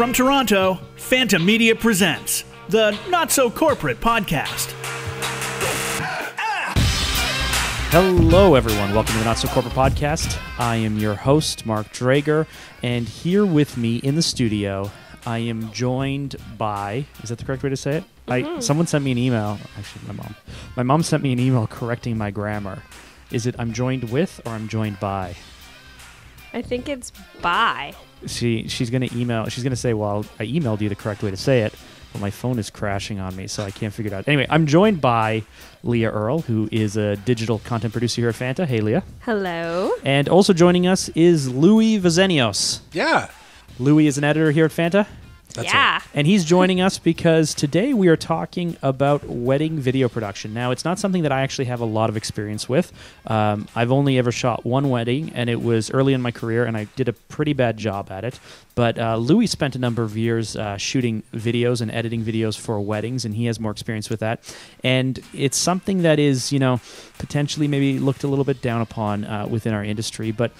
From Toronto, Phanta Media presents the Not So Corporate Podcast. Hello, everyone. Welcome to the Not So Corporate Podcast. I am your host, Mark Drager, and here with me in the studio, I am joined by. Is that the correct way to say it? I mm-hmm. someone sent me an email. Actually, my mom. My mom sent me an email correcting my grammar. Is it I'm joined with or I'm joined by? I think it's by. She she's gonna email. She's gonna say, "Well, I emailed you the correct way to say it." But my phone is crashing on me, so I can't figure it out. Anyway, I'm joined by Leah Earl, who is a digital content producer here at Phanta. Hey, Leah. Hello. And also joining us is Louis Vazenios. Yeah. Louis is an editor here at Phanta, That's yeah. and he's joining us because today we are talking about wedding video production. Now, it's not something that I actually have a lot of experience with. Um, I've only ever shot one wedding, and it was early in my career, and I did a pretty bad job at it. But uh, Louis spent a number of years uh, shooting videos and editing videos for weddings, and he has more experience with that. And it's something that is, you know, potentially maybe looked a little bit down upon uh, within our industry, but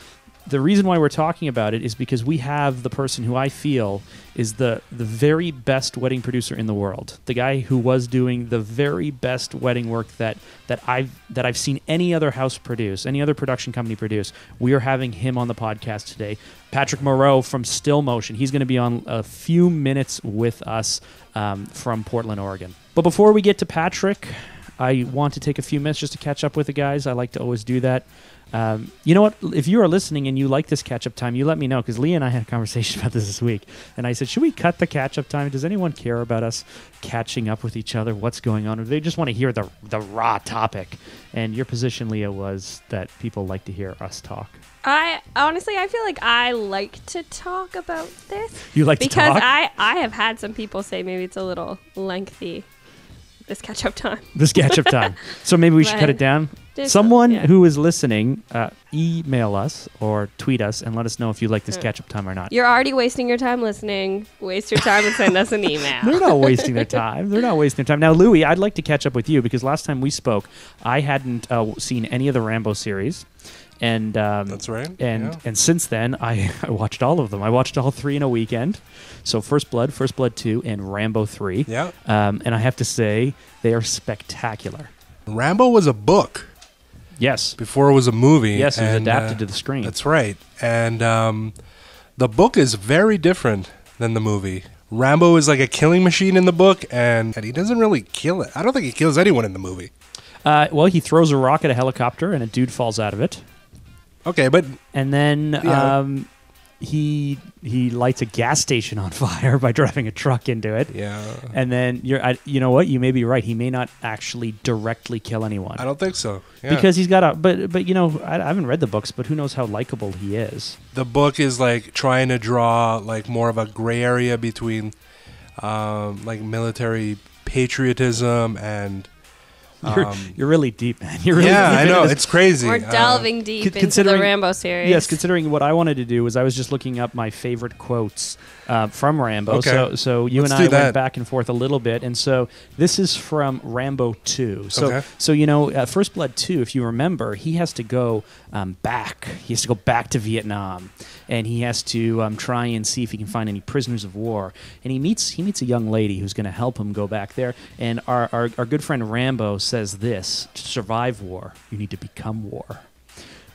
the reason why we're talking about it is because we have the person who I feel is the the very best wedding producer in the world. The guy who was doing the very best wedding work that that I've that I've seen any other house produce, any other production company produce. We are having him on the podcast today. Patrick Moreau from Stillmotion. He's going to be on a few minutes with us um, from Portland, Oregon. But before we get to Patrick, I want to take a few minutes just to catch up with the guys. I like to always do that. Um, you know what? If you are listening and you like this catch up time, you let me know because Lee and I had a conversation about this this week. And I said, should we cut the catch up time? Does anyone care about us catching up with each other? What's going on? Or they just want to hear the, the raw topic? And your position, Leah, was that people like to hear us talk. I honestly, I feel like I like to talk about this You like because to talk? I I have had some people say maybe it's a little lengthy. This catch up time. this catch up time. So maybe we should cut it down. Just- Someone yeah. who is listening, uh, email us or tweet us and let us know if you like this catch up time or not. You're already wasting your time listening. Waste your time and send us an email. They're not wasting their time. They're not wasting their time. Now, Louis, I'd like to catch up with you because last time we spoke, I hadn't uh, seen any of the Rambo series, and um, That's right. And yeah. and since then, I, I watched all of them. I watched all three in a weekend. So First Blood, First Blood Two, and Rambo Three. Yeah. Um, and I have to say, they are spectacular. Rambo was a book Yes. before it was a movie. Yes, it was and, adapted uh, to the screen. That's right. And um, the book is very different than the movie. Rambo is like a killing machine in the book, and, and he doesn't really kill it. I don't think he kills anyone in the movie. Uh, well, he throws a rock at a helicopter, and a dude falls out of it. Okay, but and then Yeah. um, he he lights a gas station on fire by driving a truck into it. yeah, And then you're, I, you know what? You may be right. He may not actually directly kill anyone I don't think so. Yeah. because he's got a. But but you know, I, I haven't read the books, but who knows how likable he is? the book is like trying to draw like more of a gray area between um, like military patriotism and You're, um, you're really deep, man. You're really yeah, deep I know it's crazy. We're Uh, delving deep con- into the Rambo series. Yes, considering what I wanted to do was I was just looking up my favorite quotes uh, from Rambo. Okay. So so you Let's and do I that. went back and forth a little bit, and so this is from Rambo Two. So Okay. so you know, uh, First Blood Two, if you remember, he has to go um, back. He has to go back to Vietnam, and he has to um, try and see if he can find any prisoners of war. And he meets he meets a young lady who's going to help him go back there. And our, our our good friend Rambo says this: to survive war, you need to become war.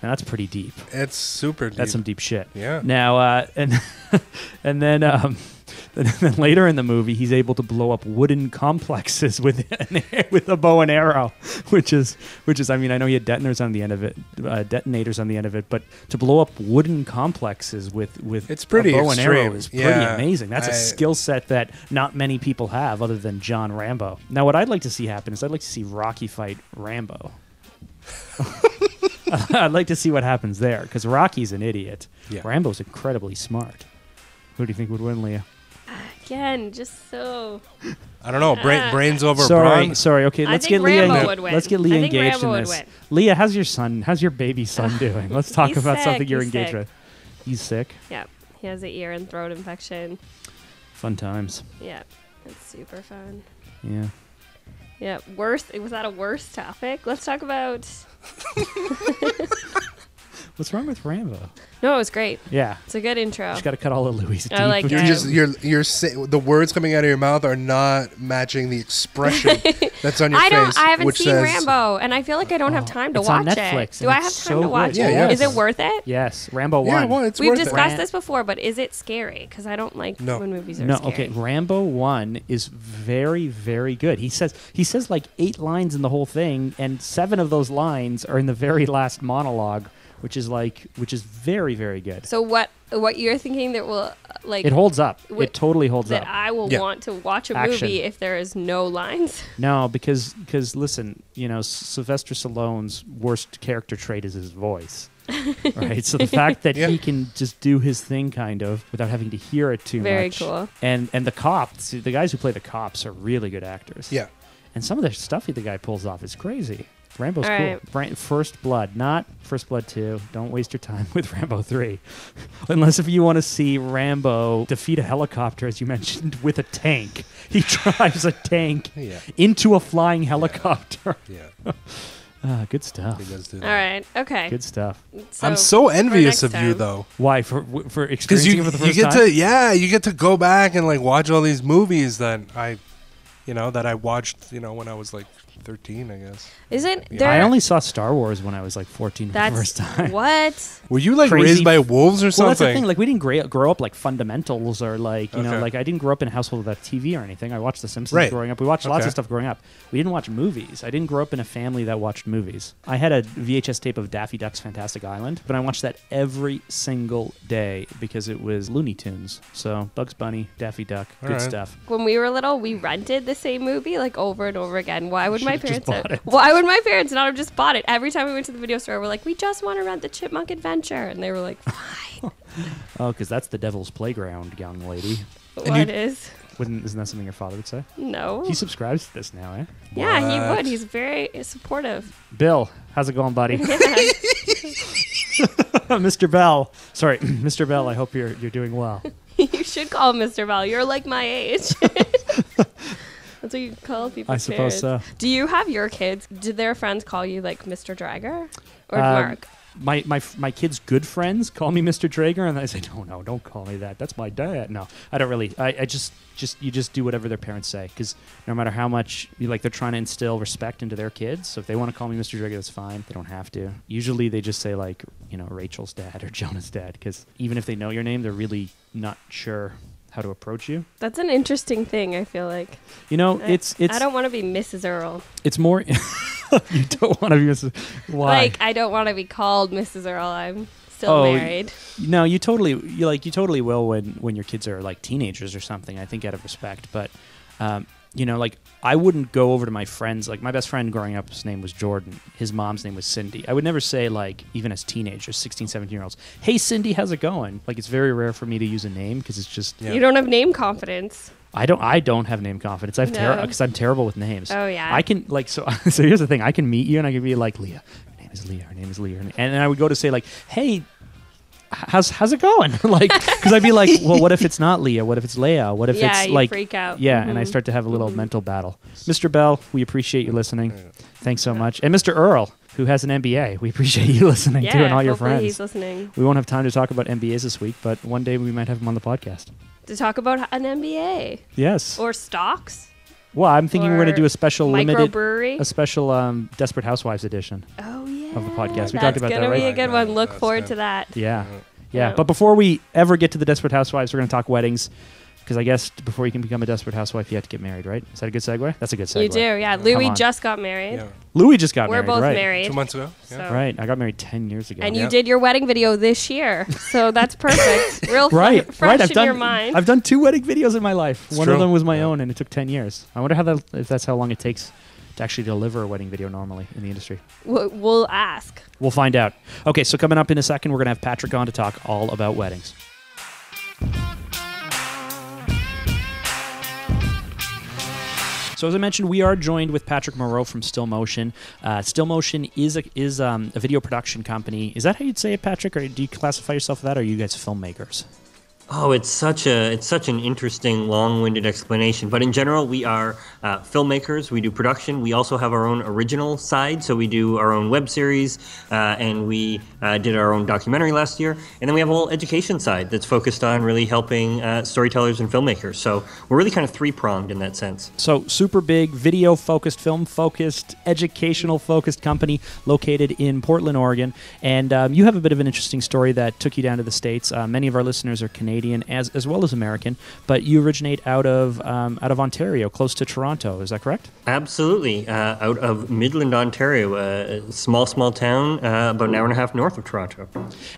Now that's pretty deep. It's super deep. That's some deep shit. Yeah. Now, uh, and and then um, then, later in the movie, he's able to blow up wooden complexes with an, with a bow and arrow, which is which is. I mean, I know he had detonators on the end of it, uh, detonators on the end of it, but to blow up wooden complexes with with It's pretty a bow and arrow is pretty Yeah, amazing. That's a I- skill set that not many people have, other than John Rambo. Now, what I'd like to see happen is I'd like to see Rocky fight Rambo. I'd like to see what happens there because Rocky's an idiot. Yeah. Rambo's incredibly smart. Who do you think would win, Leah? Again, just so. I don't know. Brain, Ah. brains over sorry, brawn. sorry. Okay, I let's think get Leah. Rambo enga- would win. Let's get Leah I think engaged Rambo in would this. win. Leah, how's your son? How's your baby son doing? Let's talk He's about something you're he's engaged sick. with. He's sick. Yeah, he has an ear and throat infection. Fun times. Yeah, it's super fun. Yeah. Yeah, worst. Was that a worse topic? Let's talk about. What's wrong with Rambo? No, it was great. Yeah, It's a good intro. just got to cut all of Louis. I like You're Yeah. just you're you're say, the words coming out of your mouth are not matching the expression that's on your I face. don't. I haven't which seen says, Rambo, and I feel like I don't have oh, time to it's on watch Netflix, it. Do I have time so to watch good. It? yeah. Is it worth it? Yes, Rambo one. Yeah, one. well, it's We've worth discussed it. this before, but is it scary? Because I don't like No. when movies are No, scary. okay. Rambo one is very, very good. He says he says like eight lines in the whole thing, and seven of those lines are in the very last monologue, which is like which is very, very good. So what? What you're thinking that will uh, like It holds up. Wh- it totally holds that up. That I will Yeah. want to watch a Action. movie if there is no lines? No, because because listen, you know, Sylvester Stallone's worst character trait is his voice. right? So the fact that Yeah. he can just do his thing kind of without having to hear it too Very much. cool. And and the cops, the guys who play the cops are really good actors. Yeah. And some of the stuff that the guy pulls off is crazy. Rambo's All cool. right. Bra- First Blood, not First Blood 2. Don't waste your time with Rambo 3. Unless if you want to see Rambo defeat a helicopter, as you mentioned, with a tank. He drives a tank Yeah. into a flying helicopter. Yeah. Ah, good stuff. He does do that. right. Okay. Good stuff. So I'm so envious next of you though. Why for for Because experiencing you, it for the first you first get time? to yeah you get to go back and like watch all these movies that I you know that I watched you know when I was like 13 I guess Isn't Yeah. there? I only saw Star Wars when I was like 14 for the first time. what. were you like Crazy raised by wolves or Well, something that's the thing. Like, we didn't gra- grow up like fundamentals or like you know, like I didn't grow up in a household without TV or anything. I watched The Simpsons Right. growing up. We watched lots of stuff growing up. We didn't watch movies. I didn't grow up in a family that watched movies. I had a VHS tape of Daffy Duck's Fantastic Island, but I watched that every single day because it was Looney Tunes. So Bugs Bunny, Daffy Duck, All good right. stuff. When we were little, we rented the same movie like over and over again. Why would my Should've just parents? bought it. Why would my parents not have just bought it? Every time we went to the video store, we're like, we just want to rent the Chipmunk Adventure, and they were like, fine. Oh, because that's the devil's playground, young lady. What is? Wouldn't isn't that something your father would say? No. He subscribes to this now, eh? yeah, he would. He's very supportive. Bill, how's it going, buddy? Yeah. Mr. Bell. Sorry, Mr. Bell. I hope you're you're doing well. you should call him Mr. Bell. You're like my age. That's what you call people. I suppose so. Do you have your kids? Did their friends call you like Mr. Drager or Um, Mark? My my my kids' good friends call me Mr. Drager, and I say, no, no, don't call me that. That's my dad. No, I don't really. I, I just just you just do whatever their parents say, because no matter how much you like, they're trying to instill respect into their kids. So if they want to call me Mr. Drager, that's fine. They don't have to. Usually, they just say like, you know, Rachel's dad or Jonah's dad, because even if they know your name, they're really not sure how to approach you. That's an interesting thing. I feel like You know, I- it's it's I don't want to be Mrs. Earl. it's more. you don't want to be. Mrs. Why? Like I don't want to be called Mrs. Earl. I'm still Oh, married. No, you totally you like you totally will when when your kids are like teenagers or something. I think out of respect, but um, you know, like I wouldn't go over to my friends. Like my best friend growing up, his name was Jordan. His mom's name was Cindy. I would never say like even as teenagers, 16, 17 year olds, "Hey Cindy, how's it going?" Like it's very rare for me to use a name because it's just Yeah. You don't have name confidence. I don't I don't have name confidence. I've No. because I'm terrible with names. Oh yeah. I can like so. So here's the thing: I can meet you and I can be like Leah. Her name is Leah. Her name is Leah. And then I would go to say like, Hey, how's how's it going? like, because I'd be like, Well, what if it's not Leah? What if it's Leah? What if yeah, it's you like, freak out. yeah? And I Mhm. start to have a little Mhm. mental battle. Mr. Bell, we appreciate you listening. Thanks so much. And Mr. Earl, who has an MBA, we appreciate you listening Yeah, too, and all your hopefully friends. he's listening We won't have time to talk about MBAs this week, but one day we might have him on the podcast. to talk about an MBA Yes. or stocks, well, I'm thinking we're going to do a special limited, microbrewery. a special um, Desperate Housewives edition. oh yeah, of the podcast. We talked about that, gonna be right? a good one. Look that's forward it. to that. Yeah. Yeah. Yeah. Yeah. But before we ever get to the Desperate Housewives, we're going to talk weddings. Because I guess before you can become a Desperate Housewife, you have to get married, right? Is that a good segue? That's a good segue. You do, yeah. Louis on. just got married. Yeah. Louis just got We're married, both right? married. Two months ago. Yeah. So- Right. I got married 10 years ago. And Yeah. you did your wedding video this year, so that's perfect. Real fr- right, fresh right. I've in done. your mind. I've done two wedding videos in my life. It's One of them was my Yeah. own, and it took ten years. I wonder how that if that's how long it takes to actually deliver a wedding video normally in the industry. We'll ask. We'll find out. Okay, so coming up in a second, we're gonna have Patrick on to talk all about weddings. So as I mentioned, we are joined with Patrick Moreau from Stillmotion. Uh, Stillmotion is a is um, a video production company. Is that how you'd say it, Patrick? Or do you classify yourself that? Or are you guys filmmakers? Oh, it's such a it's such an interesting, long-winded explanation. But in general, we are uh, filmmakers. We do production. We also have our own original side, so we do our own web series, uh, and we uh, did our own documentary last year. And then we have a whole education side that's focused on really helping uh, storytellers and filmmakers. So we're really kind of three-pronged in that sense. So super big, video-focused, film-focused, educational-focused company located in Portland, Oregon. And um, you have a bit of an interesting story that took you down to the states. Uh, many of our listeners are Canadian. Canadian as as well as American, but you originate out of um, out of Ontario, close to Toronto. Is that correct? Absolutely, uh, out of Midland, Ontario, a small small town uh, about an hour and a half north of Toronto.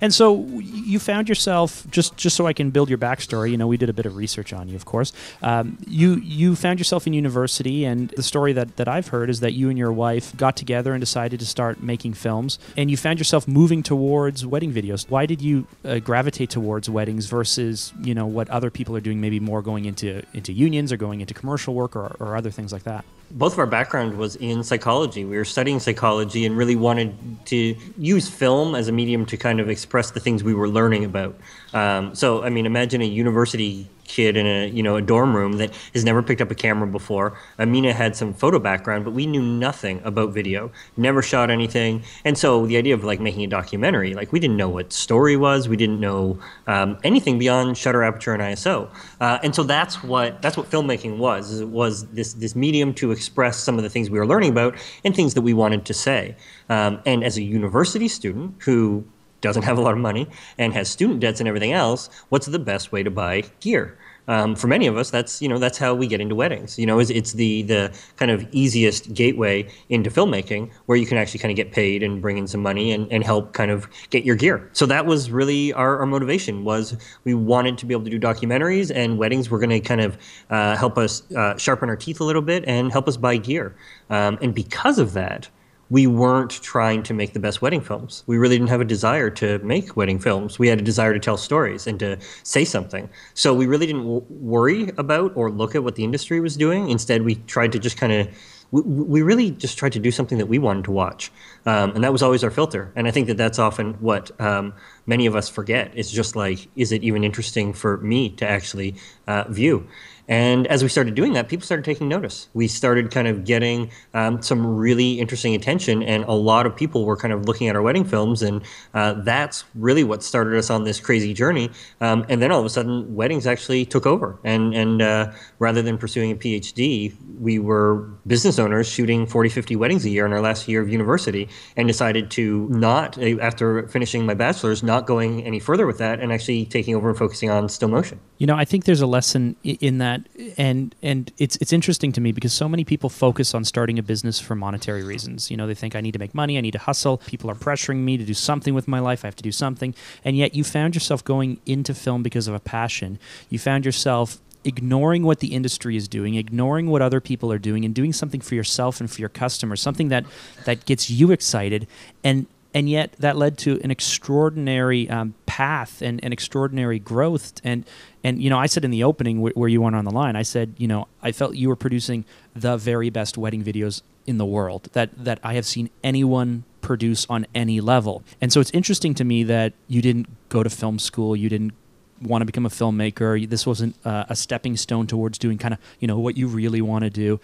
And so you found yourself just just so I can build your backstory. You know, we did a bit of research on you, of course. Um, you you found yourself in university, and the story that that I've heard is that you and your wife got together and decided to start making films, and you found yourself moving towards wedding videos. Why did you uh, gravitate towards weddings versus versus you know what other people are doing, maybe more going into into unions or going into commercial work or, or other things like that. Both of our background was in psychology. We were studying psychology and really wanted to use film as a medium to kind of express the things we were learning about. Um, so, I mean, imagine a university kid in a you know a dorm room that has never picked up a camera before. Amina had some photo background, but we knew nothing about video, never shot anything, and so the idea of like making a documentary, like we didn't know what story was, we didn't know um, anything beyond shutter aperture and ISO, uh, and so that's what that's what filmmaking was. It was this this medium to express some of the things we were learning about and things that we wanted to say. Um, and as a university student who doesn't have a lot of money and has student debts and everything else, what's the best way to buy gear? Um, for many of us, that's you know that's how we get into weddings. You know, it's, it's the the kind of easiest gateway into filmmaking where you can actually kind of get paid and bring in some money and, and help kind of get your gear. So that was really our, our motivation was we wanted to be able to do documentaries and weddings were going to kind of uh, help us uh, sharpen our teeth a little bit and help us buy gear. Um, and because of that, we weren't trying to make the best wedding films. We really didn't have a desire to make wedding films. We had a desire to tell stories and to say something. So we really didn't w- worry about or look at what the industry was doing. Instead, we tried to just kind of we, we really just tried to do something that we wanted to watch, um, and that was always our filter. And I think that that's often what um, many of us forget. It's just like, is it even interesting for me to actually uh, view? And as we started doing that, people started taking notice. We started kind of getting um, some really interesting attention, and a lot of people were kind of looking at our wedding films, and uh, that's really what started us on this crazy journey. Um, and then all of a sudden, weddings actually took over, and and uh, rather than pursuing a PhD, we were business owners shooting 40, 50 weddings a year in our last year of university, and decided to not, after finishing my bachelor's, not going any further with that, and actually taking over and focusing on Stillmotion. You know, I think there's a lesson in that that and and it's it's interesting to me because so many people focus on starting a business for monetary reasons. You know, they think I need to make money, I need to hustle. People are pressuring me to do something with my life. I have to do something. And yet you found yourself going into film because of a passion. You found yourself ignoring what the industry is doing, ignoring what other people are doing, and doing something for yourself and for your customers, something that that gets you excited, and and yet that led to an extraordinary um, path and an extraordinary growth. And and you know, I said in the opening wh- where you went on the line, I said, you know, I felt you were producing the very best wedding videos in the world that that I have seen anyone produce on any level. And so it's interesting to me that you didn't go to film school, you didn't want to become a filmmaker. This wasn't uh, a stepping stone towards doing kind of you know what you really want to do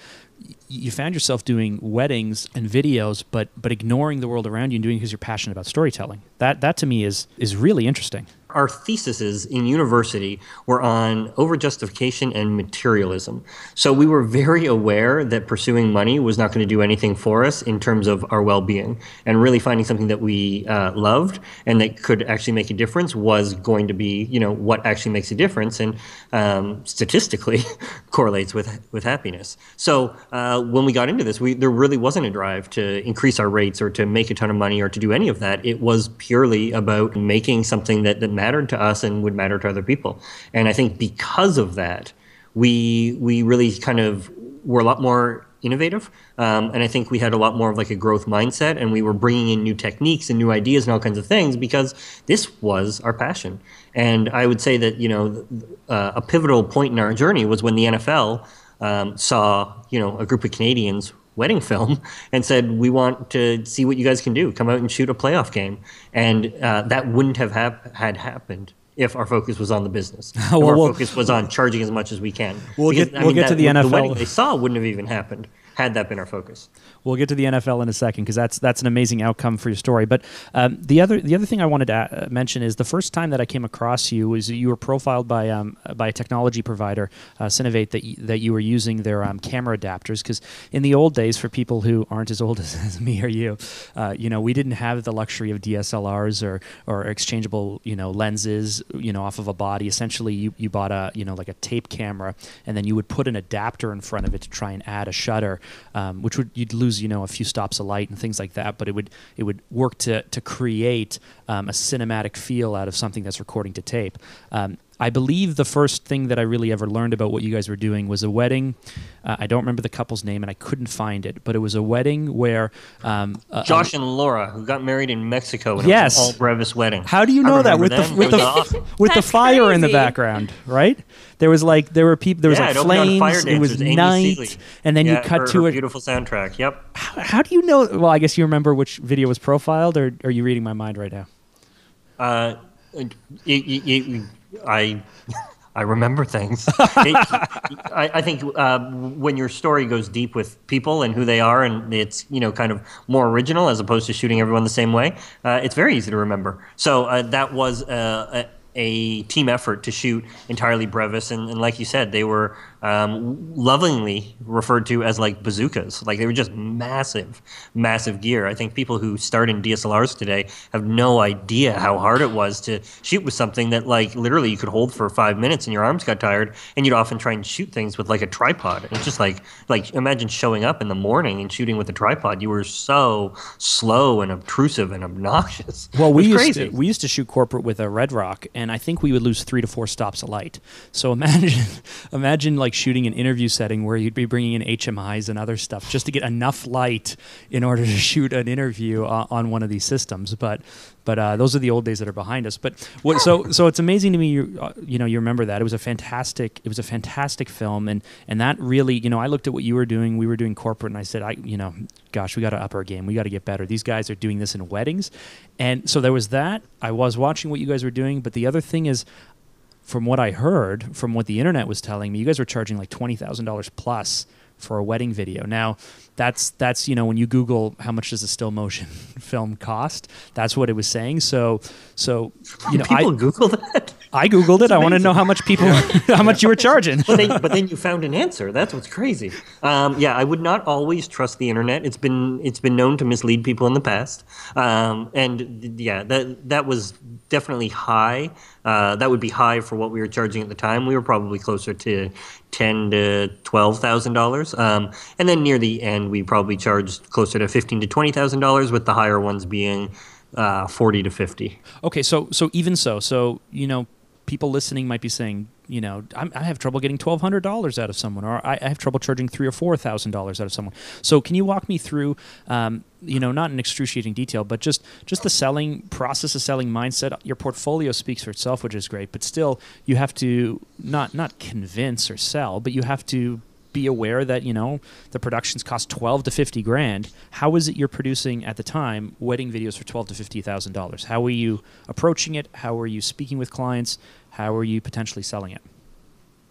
you found yourself doing weddings and videos, but but ignoring the world around you and doing because you're passionate about storytelling. That that to me is is really interesting our theses in university were on overjustification and materialism. So we were very aware that pursuing money was not going to do anything for us in terms of our well being. And really finding something that we uh, loved and that could actually make a difference was going to be, you know, what actually makes a difference and um, statistically correlates with, with happiness. So uh, when we got into this, we, there really wasn't a drive to increase our rates or to make a ton of money or to do any of that. It was purely about making something that, that mattered to us and would matter to other people. And I think because of that, we we really kind of were a lot more innovative. Um, and I think we had a lot more of like a growth mindset and we were bringing in new techniques and new ideas and all kinds of things because this was our passion. And I would say that, you know, uh, a pivotal point in our journey was when the NFL um, saw, you know, a group of Canadians wedding film and said, "We want to see what you guys can do. Come out and shoot a playoff game." And uh, that wouldn't have hap- had happened if our focus was on the business. Well, our we'll- focus was on charging as much as we can. We'll Because, get- we'll get to the the NFL. wedding they saw wouldn't have even happened had that been our focus. We'll get to the NFL in a second because that's that's an amazing outcome for your story. But um, the other the other thing I wanted to uh, mention is the first time that I came across you was you were profiled by um, by a technology provider, uh, Cinevate, that y- that you were using their um, camera adapters because in the old days, for people who aren't as old as, as me or you, uh, you know, we didn't have the luxury of DSLRs or or exchangeable you know lenses you know off of a body. Essentially, you you bought a you know like a tape camera and then you would put an adapter in front of it to try and add a shutter, um, which would you'd lose you know a few stops of light and things like that, but it would it would work to to create um, a cinematic feel out of something that's recording to tape. Um, I believe the first thing that I really ever learned about what you guys were doing was a wedding. Uh, I don't remember the couple's name and I couldn't find it, but it was a wedding where um, a- a- Josh and Laura, who got married in Mexico, and Yes. it was an all Brevis wedding. How do you know that remember with the with the awesome. with the That's fire in the background, right? There was like there were people there was yeah, like it opened on Fire flames. It was Amy night, Seeley. and then Yeah, you cut her- to her it. beautiful soundtrack. Yep. How do you know? Well, I guess you remember which video was profiled, or are you reading my mind right now? Uh, it, it, it, I I remember things. It- I, I think uh, when your story goes deep with people and who they are, and it's you know kind of more original as opposed to shooting everyone the same way, uh, it's very easy to remember. So uh, that was uh, a, a team effort to shoot entirely Brevis, and, and like you said, they were um, lovingly referred to as like bazookas. Like they were just massive, massive gear. I think people who start in DSLRs today have no idea how hard it was to shoot with something that like literally you could hold for five minutes and your arms got tired, and you'd often try and shoot things with like a tripod. It's just like like imagine showing up in the morning and shooting with a tripod. You were so slow and obtrusive and obnoxious. Well, we used crazy. to we used to shoot corporate with a Redrock, and I think we would lose three to four stops of light. So imagine, imagine like shooting an interview setting where you'd be bringing in HMIs and other stuff just to get enough light in order to shoot an interview uh, on one of these systems. But but uh, those are the old days that are behind us. But what, so so it's amazing to me. You uh, you know you remember that it was a fantastic it was a fantastic film, and and that really you know I looked at what you were doing. We were doing corporate, and I said I you know gosh we got to up our game. We got to get better. These guys are doing this in weddings, and so there was that. I was watching what you guys were doing, but the other thing is from what I heard, from what the internet was telling me, you guys were charging like twenty thousand dollars plus for a wedding video. Now, that's that's you know when you Google how much does a Stillmotion film cost, that's what it was saying. So so you know People I Google that. I googled it. I want to know how much people how much you were charging. but then, but then you found an answer. That's what's crazy. Um, yeah, I would not always trust the internet. It's been it's been known to mislead people in the past, um, and yeah, that that was definitely high. Uh, that would be high for what we were charging at the time. We were probably closer to ten to twelve thousand dollars, um, and then near the end, we probably charged closer to fifteen to twenty thousand dollars, with the higher ones being uh, forty to fifty. Okay, so so even so, so you know, people listening might be saying, you know, I'm, I have trouble getting twelve hundred dollars out of someone, or I, I have trouble charging three or four thousand dollars out of someone. So can you walk me through, um, you know, not in excruciating detail, but just just the selling process, the selling mindset. Your portfolio speaks for itself, which is great, but still, you have to not not convince or sell, but you have to be aware that you know the productions cost 12 to 50 grand. How is it you're producing at the time wedding videos for 12 to 50 thousand dollars? How are you approaching it? How are you speaking with clients? How are you potentially selling it?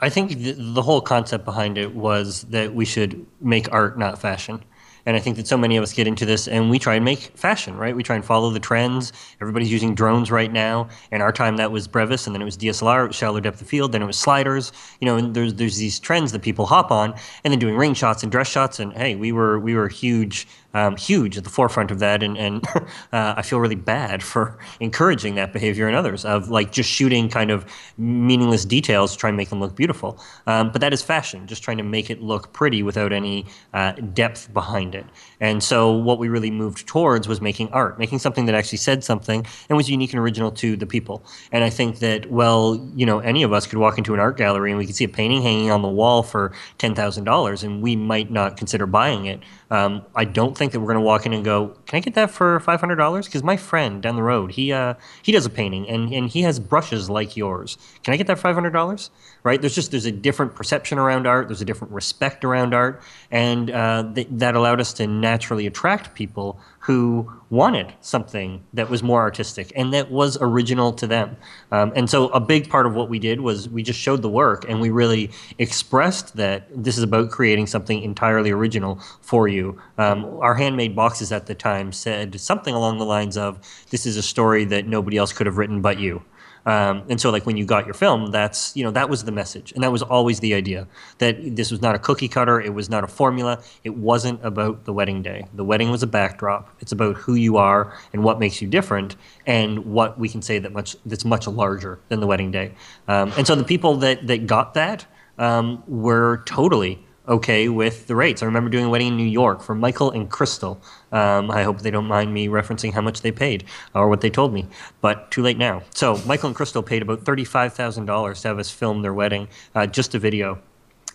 I think the, the whole concept behind it was that we should make art, not fashion. And I think that so many of us get into this and we try and make fashion, right? We try and follow the trends. Everybody's using drones right now. In our time, that was Brevis, and then it was DSLR, shallow depth of field, then it was sliders. You know, and there's there's these trends that people hop on, and then doing ring shots and dress shots. And hey, we were we were huge, um, huge at the forefront of that. And and uh, I feel really bad for encouraging that behavior in others of like just shooting kind of meaningless details to try and make them look beautiful. Um, but that is fashion, just trying to make it look pretty without any uh, depth behind it. And so what we really moved towards was making art, making something that actually said something and was unique and original to the people. And I think that, well, you know, any of us could walk into an art gallery and we could see a painting hanging on the wall for $10,000 and we might not consider buying it. Um, I don't think that we're going to walk in and go, "Can I get that for five hundred dollars?" Because my friend down the road, he uh, he does a painting and, and he has brushes like yours. Can I get that five hundred dollars? Right? There's just there's a different perception around art. There's a different respect around art, and uh, th- that allowed us to naturally attract people who wanted something that was more artistic and that was original to them. Um, and so a big part of what we did was we just showed the work and we really expressed that this is about creating something entirely original for you. Um, our handmade boxes at the time said something along the lines of, "This is a story that nobody else could have written but you." Um, and so, like when you got your film, that's you know that was the message, and that was always the idea that this was not a cookie cutter. It was not a formula. It wasn't about the wedding day. The wedding was a backdrop. It's about who you are and what makes you different, and what we can say that much that's much larger than the wedding day. Um, and so, the people that that got that um, were totally okay with the rates. I remember doing a wedding in New York for Michael and Chrystalle. Um, I hope they don't mind me referencing how much they paid or what they told me, but too late now. So Michael and Chrystalle paid about thirty-five thousand dollars to have us film their wedding, uh, just a video,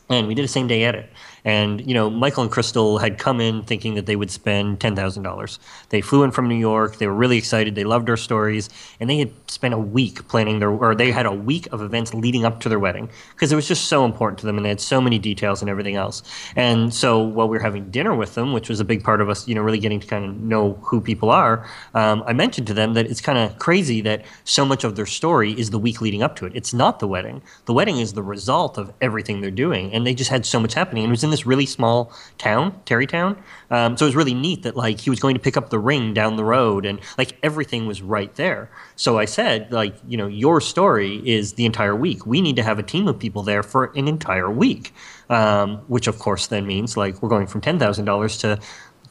and we did a same day edit. And you know, Michael and Chrystalle had come in thinking that they would spend ten thousand dollars. They flew in from New York. They were really excited. They loved our stories, and they had spent a week planning their, or they had a week of events leading up to their wedding because it was just so important to them, and they had so many details and everything else. And so while we were having dinner with them, which was a big part of us, you know, really getting to kind of know who people are, um, I mentioned to them that it's kind of crazy that so much of their story is the week leading up to it. It's not the wedding. The wedding is the result of everything they're doing, and they just had so much happening. And it was in this really small town, Tarrytown. Um, so it was really neat that like he was going to pick up the ring down the road, and like everything was right there. So I said, like, you know, your story is the entire week. We need to have a team of people there for an entire week, um, which of course then means like we're going from ten thousand dollars to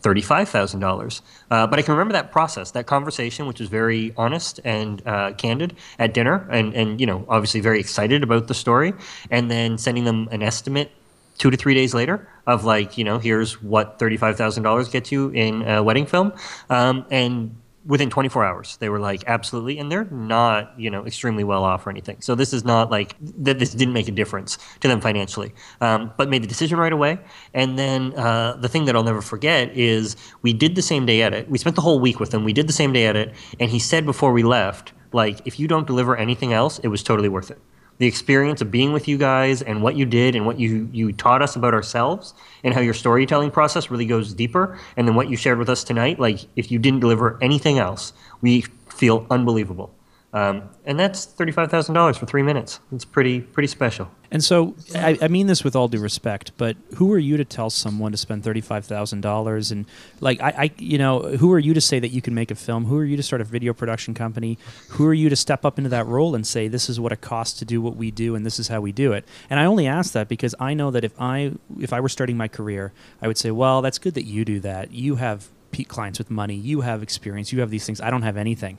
$35,000. Uh, but I can remember that process, that conversation, which was very honest and uh, candid at dinner, and, and, you know, obviously very excited about the story, and then sending them an estimate two to three days later of like, you know, here's what $35,000 gets you in a wedding film. Um, and within 24 hours they were like absolutely and they're not you know extremely well off or anything. So this is not like that this didn't make a difference to them financially. Um, but made the decision right away. And then uh, the thing that i'll never forget is we did the same day edit. We spent the whole week with him we did the same day edit. And he said before we left like if you don't deliver anything else it was totally worth it the experience of being with you guys and what you did and what you, you taught us about ourselves and how your storytelling process really goes deeper. And then what you shared with us tonight, like if you didn't deliver anything else, we feel unbelievable. Um, and that's thirty-five thousand dollars for three minutes. It's pretty pretty special. And so, I, I, mean this with all due respect, but who are you to tell someone to spend thirty-five thousand dollars? And like, I, I, you know, who are you to say that you can make a film? Who are you to start a video production company? Who are you to step up into that role and say this is what it costs to do what we do, and this is how we do it? And I only ask that because I know that if I, if I were starting my career, I would say, well, that's good that you do that. You have clients with money. You have experience. You have these things. I don't have anything.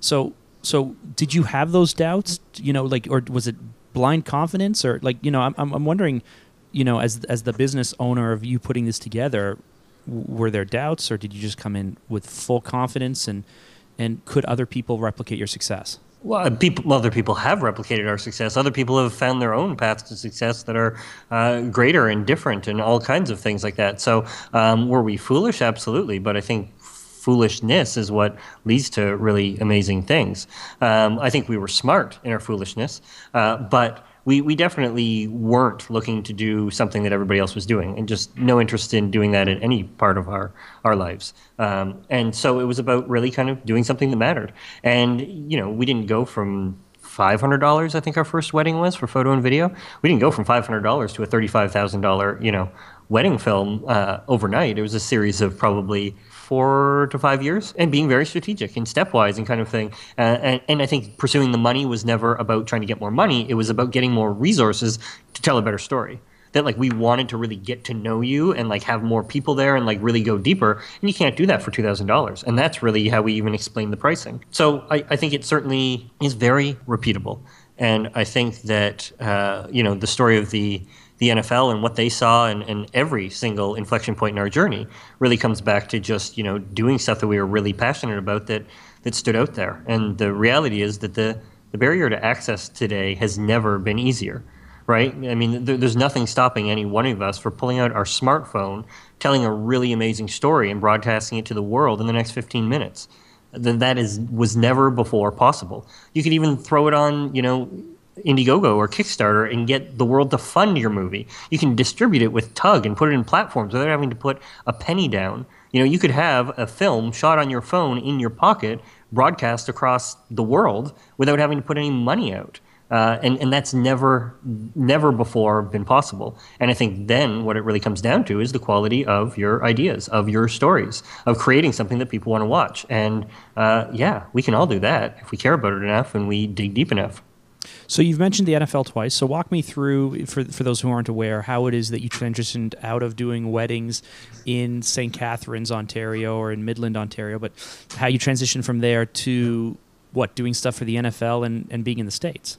So so did you have those doubts you know like or was it blind confidence or like you know i'm, I'm wondering you know as as the business owner of you putting this together were there doubts or did you just come in with full confidence and and could other people replicate your success well, people, other people have replicated our success. Other people have found their own paths to success that are uh, greater and different, and all kinds of things like that. So, um, were we foolish? Absolutely. But I think foolishness is what leads to really amazing things. Um, I think we were smart in our foolishness, uh, but we, we definitely weren't looking to do something that everybody else was doing and just no interest in doing that in any part of our, our lives. Um, and so it was about really kind of doing something that mattered. And, you know, we didn't go from $500 i think our first wedding was for photo and video we didn't go from $500 to a $35000 you know wedding film uh, overnight it was a series of probably four to five years and being very strategic and stepwise and kind of thing. Uh, and, and I think pursuing the money was never about trying to get more money. It was about getting more resources to tell a better story. That like we wanted to really get to know you and like have more people there and like really go deeper. And you can't do that for $2000 and that's really how we even explain the pricing. So i, I think it certainly is very repeatable. And i think that uh, you know the story of the the NFL and what they saw and, and every single inflection point in our journey really comes back to just, you know, doing stuff that we were really passionate about that, that stood out there. And the reality is that the, the barrier to access today has never been easier, right? I mean, there, there's nothing stopping any one of us for pulling out our smartphone, telling a really amazing story and broadcasting it to the world in the next 15 minutes. That that is was never before possible. You could even throw it on, you know, Indiegogo or Kickstarter and get the world to fund your movie. You can distribute it with Tugg and put it in platforms without having to put a penny down You know, you could have a film shot on your phone in your pocket, broadcast across the world without having to put any money out. Uh, and, and that's never, never before been possible. And I think then what it really comes down to is the quality of your ideas, of your stories, of creating something that people want to watch. And uh, yeah, we can all do that if we care about it enough and we dig deep enough. So you've mentioned the NFL twice. So walk me through, for for those who aren't aware, how it is that you transitioned out of doing weddings in St. Catharines, Ontario, or in Midland, Ontario, but how you transitioned from there to what doing stuff for the NFL and, and being in the states.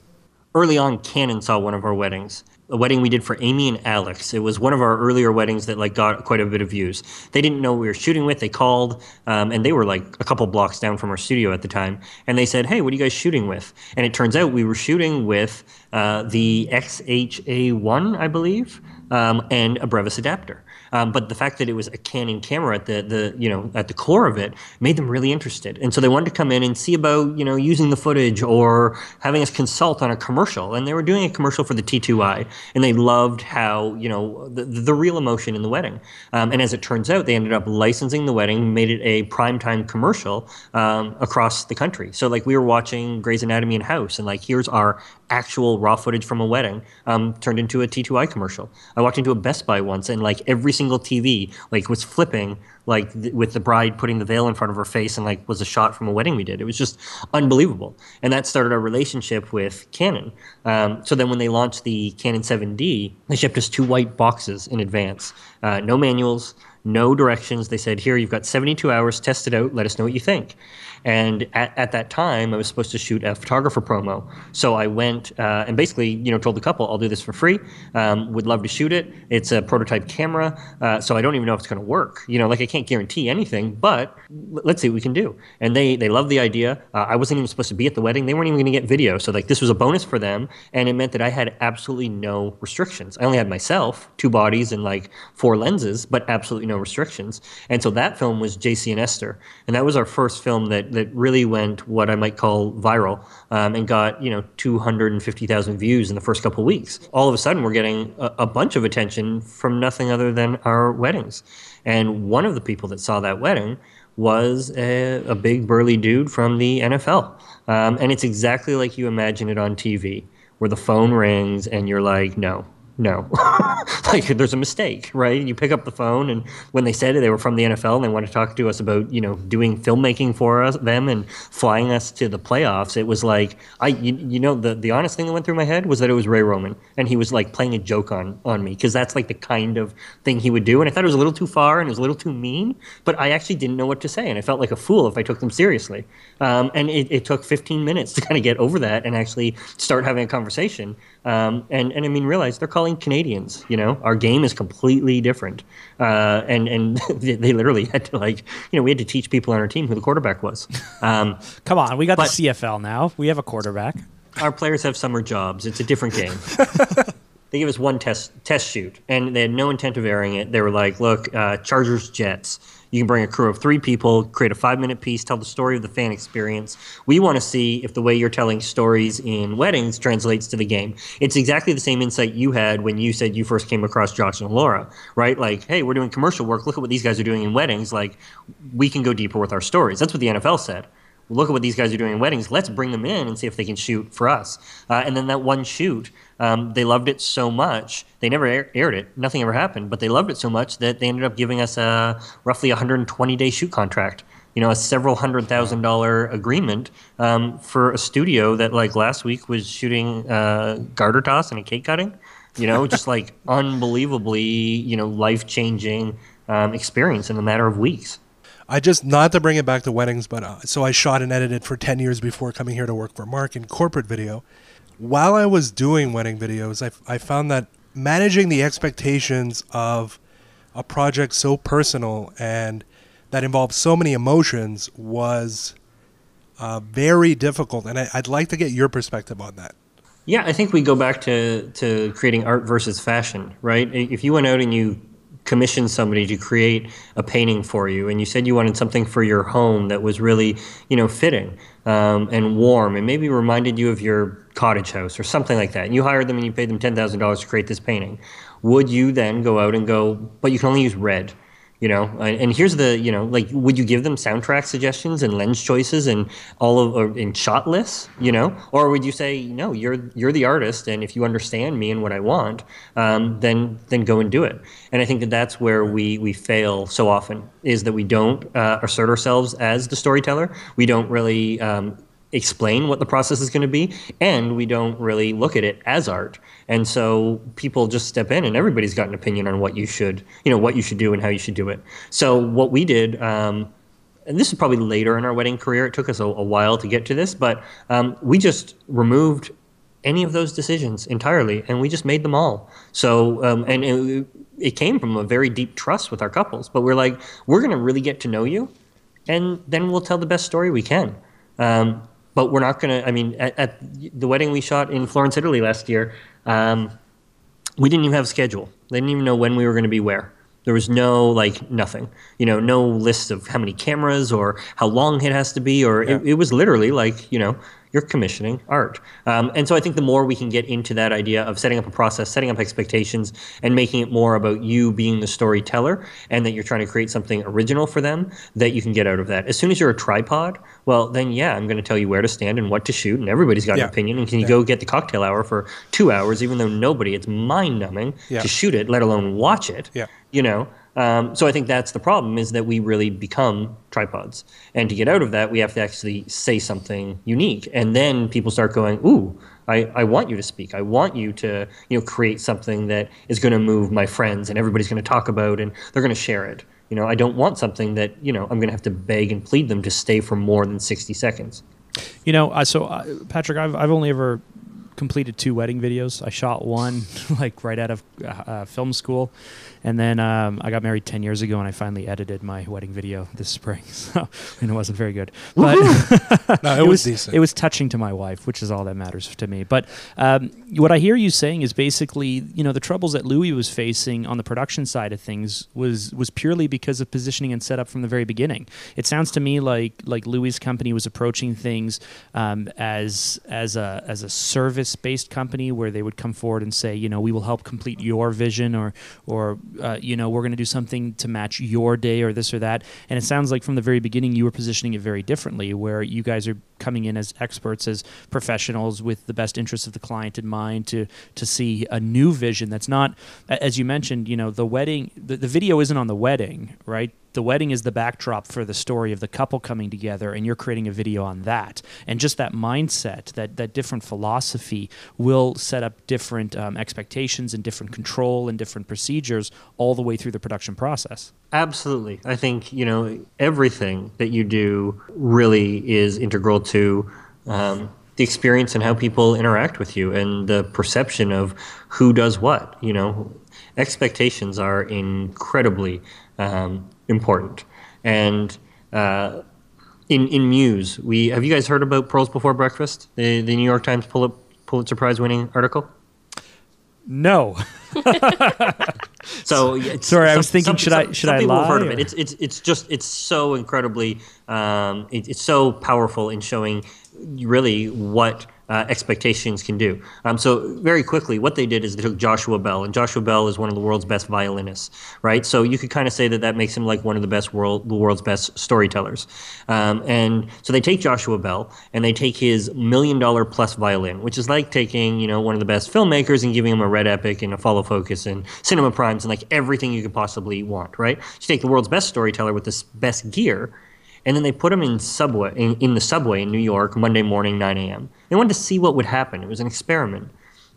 Early on, Canon saw one of our weddings, a wedding we did for Amy and Alex. It was one of our earlier weddings that like got quite a bit of views. They didn't know we were shooting with. They called, um, and they were like a couple blocks down from our studio at the time. And they said, "Hey, what are you guys shooting with?" And it turns out we were shooting with uh, the XHA1, I believe, um, and a Brevis adapter. Um, but the fact that it was a Canon camera at the, the you know at the core of it made them really interested, and so they wanted to come in and see about you know using the footage or having us consult on a commercial. And they were doing a commercial for the T2i, and they loved how you know the, the real emotion in the wedding. Um, and as it turns out, they ended up licensing the wedding, made it a primetime commercial um, across the country. So like we were watching Grey's Anatomy and House, and like here's our actual raw footage from a wedding um, turned into a T2i commercial. I walked into a Best Buy once, and like every single TV like was flipping like th- with the bride putting the veil in front of her face and like was a shot from a wedding we did. It was just unbelievable, and that started our relationship with Canon. Um, so then when they launched the Canon 7D, they shipped us two white boxes in advance, uh, no manuals. No directions. They said, "Here, you've got 72 hours. Test it out. Let us know what you think." And at, at that time, I was supposed to shoot a photographer promo. So I went uh, and basically, you know, told the couple, I'll do this for free. Um, would love to shoot it. It's a prototype camera, uh, so I don't even know if it's going to work. You know, like I can't guarantee anything, but let's see what we can do. And they they loved the idea. Uh, I wasn't even supposed to be at the wedding. They weren't even going to get video. So like this was a bonus for them, and it meant that I had absolutely no restrictions. I only had myself, two bodies, and like four lenses, but absolutely no restrictions. And so that film was JC and Esther, and that was our first film that that really went what I might call viral um, and got you know 250,000 views in the first couple weeks. All of a sudden, we're getting a, a bunch of attention from nothing other than our weddings. And one of the people that saw that wedding was a, a big burly dude from the NFL, um, and it's exactly like you imagine it on TV, where the phone rings and you're like, no, no. like there's a mistake, right? You pick up the phone and when they said they were from the NFL and they wanted to talk to us about, you know, doing filmmaking for us them and flying us to the playoffs, it was like I you, you know the the honest thing that went through my head was that it was Ray Roman and he was like playing a joke on on me because that's like the kind of thing he would do and I thought it was a little too far and it was a little too mean, but I actually didn't know what to say and I felt like a fool if I took them seriously. Um, and it, it took 15 minutes to kind of get over that and actually start having a conversation. Um, and, and I mean, realize they're calling Canadians. You know, our game is completely different. Uh, and and they literally had to like, you know, we had to teach people on our team who the quarterback was. Um, Come on, we got the CFL now. We have a quarterback. our players have summer jobs. It's a different game. they gave us one test test shoot, and they had no intent of airing it. They were like, "Look, uh, Chargers Jets. You can bring a crew of three people, create a five minute piece, tell the story of the fan experience. We want to see if the way you're telling stories in weddings translates to the game. It's exactly the same insight you had when you said you first came across Josh and Laura, right? Like, hey, we're doing commercial work. Look at what these guys are doing in weddings. Like, we can go deeper with our stories. That's what the NFL said look at what these guys are doing in weddings. Let's bring them in and see if they can shoot for us. Uh, and then that one shoot, um, they loved it so much. They never air- aired it. Nothing ever happened. But they loved it so much that they ended up giving us a roughly 120 day shoot contract. You know, a several hundred thousand dollar agreement um, for a studio that, like last week, was shooting uh, garter toss and a cake cutting. You know, just like unbelievably, you know, life changing um, experience in a matter of weeks. I just not to bring it back to weddings, but uh, so I shot and edited for ten years before coming here to work for Mark in corporate video. While I was doing wedding videos, I, I found that managing the expectations of a project so personal and that involved so many emotions was uh, very difficult, and I, I'd like to get your perspective on that. Yeah, I think we go back to, to creating art versus fashion, right? If you went out and you commissioned somebody to create a painting for you, and you said you wanted something for your home that was really, you know, fitting um, and warm, and maybe reminded you of your cottage house or something like that, and you hired them and you paid them ten thousand dollars to create this painting, would you then go out and go, but you can only use red? You know and, here's the you know like would you give them soundtrack suggestions and lens choices and all of or in shot lists you know? Or would you say no you're you're the artist and if you understand me and what i want um, then then go and do it. And i think that that's where we we fail so often is that we don't uh, assert ourselves as the storyteller. We don't really um, explain what the process is going to be and we don't really look at it as art. And so people just step in and everybody's got an opinion on what you should you know what you should do and how you should do it. So what we did um, and this is probably later in our wedding career it took us a, a while to get to this but um, we just removed any of those decisions entirely and we just made them all. So um, and it, it came from a very deep trust with our couples but we're like we're going to really get to know you and then we'll tell the best story we can. Um, but we're not going to. I mean, at, at, the wedding we shot in Florence, Italy last year, um, we didn't even have a schedule. They didn't even know when we were going to be where. There was no like nothing, you know, no list of how many cameras or how long it has to be, or yeah. it, it was literally like, you know, you're commissioning art. Um, and so I think the more we can get into that idea of setting up a process, setting up expectations, and making it more about you being the storyteller and that you're trying to create something original for them, that you can get out of that. As soon as you're a tripod, well, then yeah, I'm going to tell you where to stand and what to shoot, and everybody's got yeah. an opinion. And can you yeah. go get the cocktail hour for two hours, even though nobody, it's mind numbing yeah. to shoot it, let alone watch it. Yeah. You know, um, so I think that's the problem is that we really become tripods, and to get out of that, we have to actually say something unique, and then people start going, "Ooh, I, I want you to speak. I want you to you know create something that is going to move my friends, and everybody's going to talk about, and they're going to share it. You know, I don't want something that you know I'm going to have to beg and plead them to stay for more than 60 seconds." You know, uh, so uh, Patrick, I've I've only ever completed two wedding videos. I shot one like right out of uh, uh, film school, and then um, I got married ten years ago, and I finally edited my wedding video this spring. So and it wasn't very good, but no, it, it, was, decent. It was touching to my wife, which is all that matters to me. But um, what I hear you saying is basically, you know, the troubles that Louis was facing on the production side of things was was purely because of positioning and setup from the very beginning. It sounds to me like like Louis' company was approaching things um, as as a as a service based company where they would come forward and say, you know, we will help complete your vision, or or uh, you know, we're going to do something to match your day or this or that. And it sounds like from the very beginning you were positioning it very differently, where you guys are coming in as experts, as professionals with the best interests of the client in mind to to see a new vision that's not, as you mentioned, you know, the wedding, the, the video isn't on the wedding, right? The wedding is the backdrop for the story of the couple coming together and you're creating a video on that. And just that mindset that that different philosophy will set up different um, expectations and different control and different procedures all the way through the production process. Absolutely. I think you know everything that you do really is integral to um, the experience and how people interact with you and the perception of who does what you know. Expectations are incredibly um, important. And uh, in in Muse, we have you guys heard about Pearls Before Breakfast, the the New York Times Pulitzer Prize winning article? No. so sorry, I was thinking, some, should some, I should I lie? Have heard of it. It's it's it's just it's so incredibly um, it, it's so powerful in showing really what uh, expectations can do. Um, so very quickly, what they did is they took Joshua Bell, and Joshua Bell is one of the world's best violinists, right? So you could kind of say that that makes him like one of the best world, the world's best storytellers. Um, and so they take Joshua Bell and they take his million dollar plus violin, which is like taking you know one of the best filmmakers and giving him a Red Epic and a Follow Focus and Cinema Primes and like everything you could possibly want, right? You take the world's best storyteller with this best gear and then they put him in subway in, in the subway in New York Monday morning 9 a.m. They wanted to see what would happen. It was an experiment.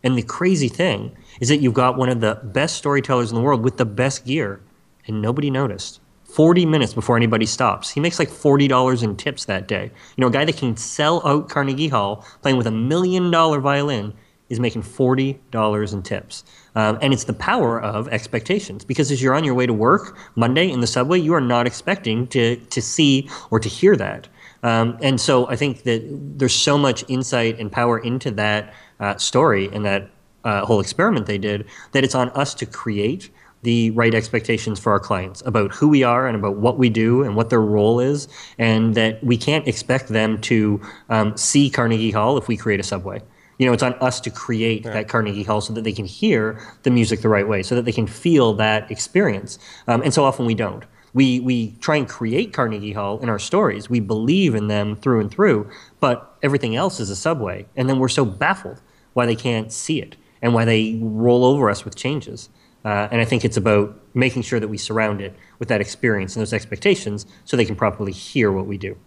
And the crazy thing is that you've got one of the best storytellers in the world with the best gear, and nobody noticed. 40 minutes before anybody stops. He makes like $40 in tips that day. You know, a guy that can sell out Carnegie Hall playing with a million dollar violin is making $40 in tips. Um, and it's the power of expectations because as you're on your way to work Monday in the subway, you are not expecting to, to see or to hear that. Um, and so I think that there's so much insight and power into that uh, story and that uh, whole experiment they did that it's on us to create the right expectations for our clients about who we are and about what we do and what their role is, and that we can't expect them to um, see Carnegie Hall if we create a subway. You know, it's on us to create that Carnegie Hall so that they can hear the music the right way, so that they can feel that experience. Um, and so often we don't. We we try and create Carnegie Hall in our stories. We believe in them through and through, but everything else is a subway, and then we're so baffled why they can't see it and why they roll over us with changes. Uh, and I think it's about making sure that we surround it with that experience and those expectations so they can properly hear what we do.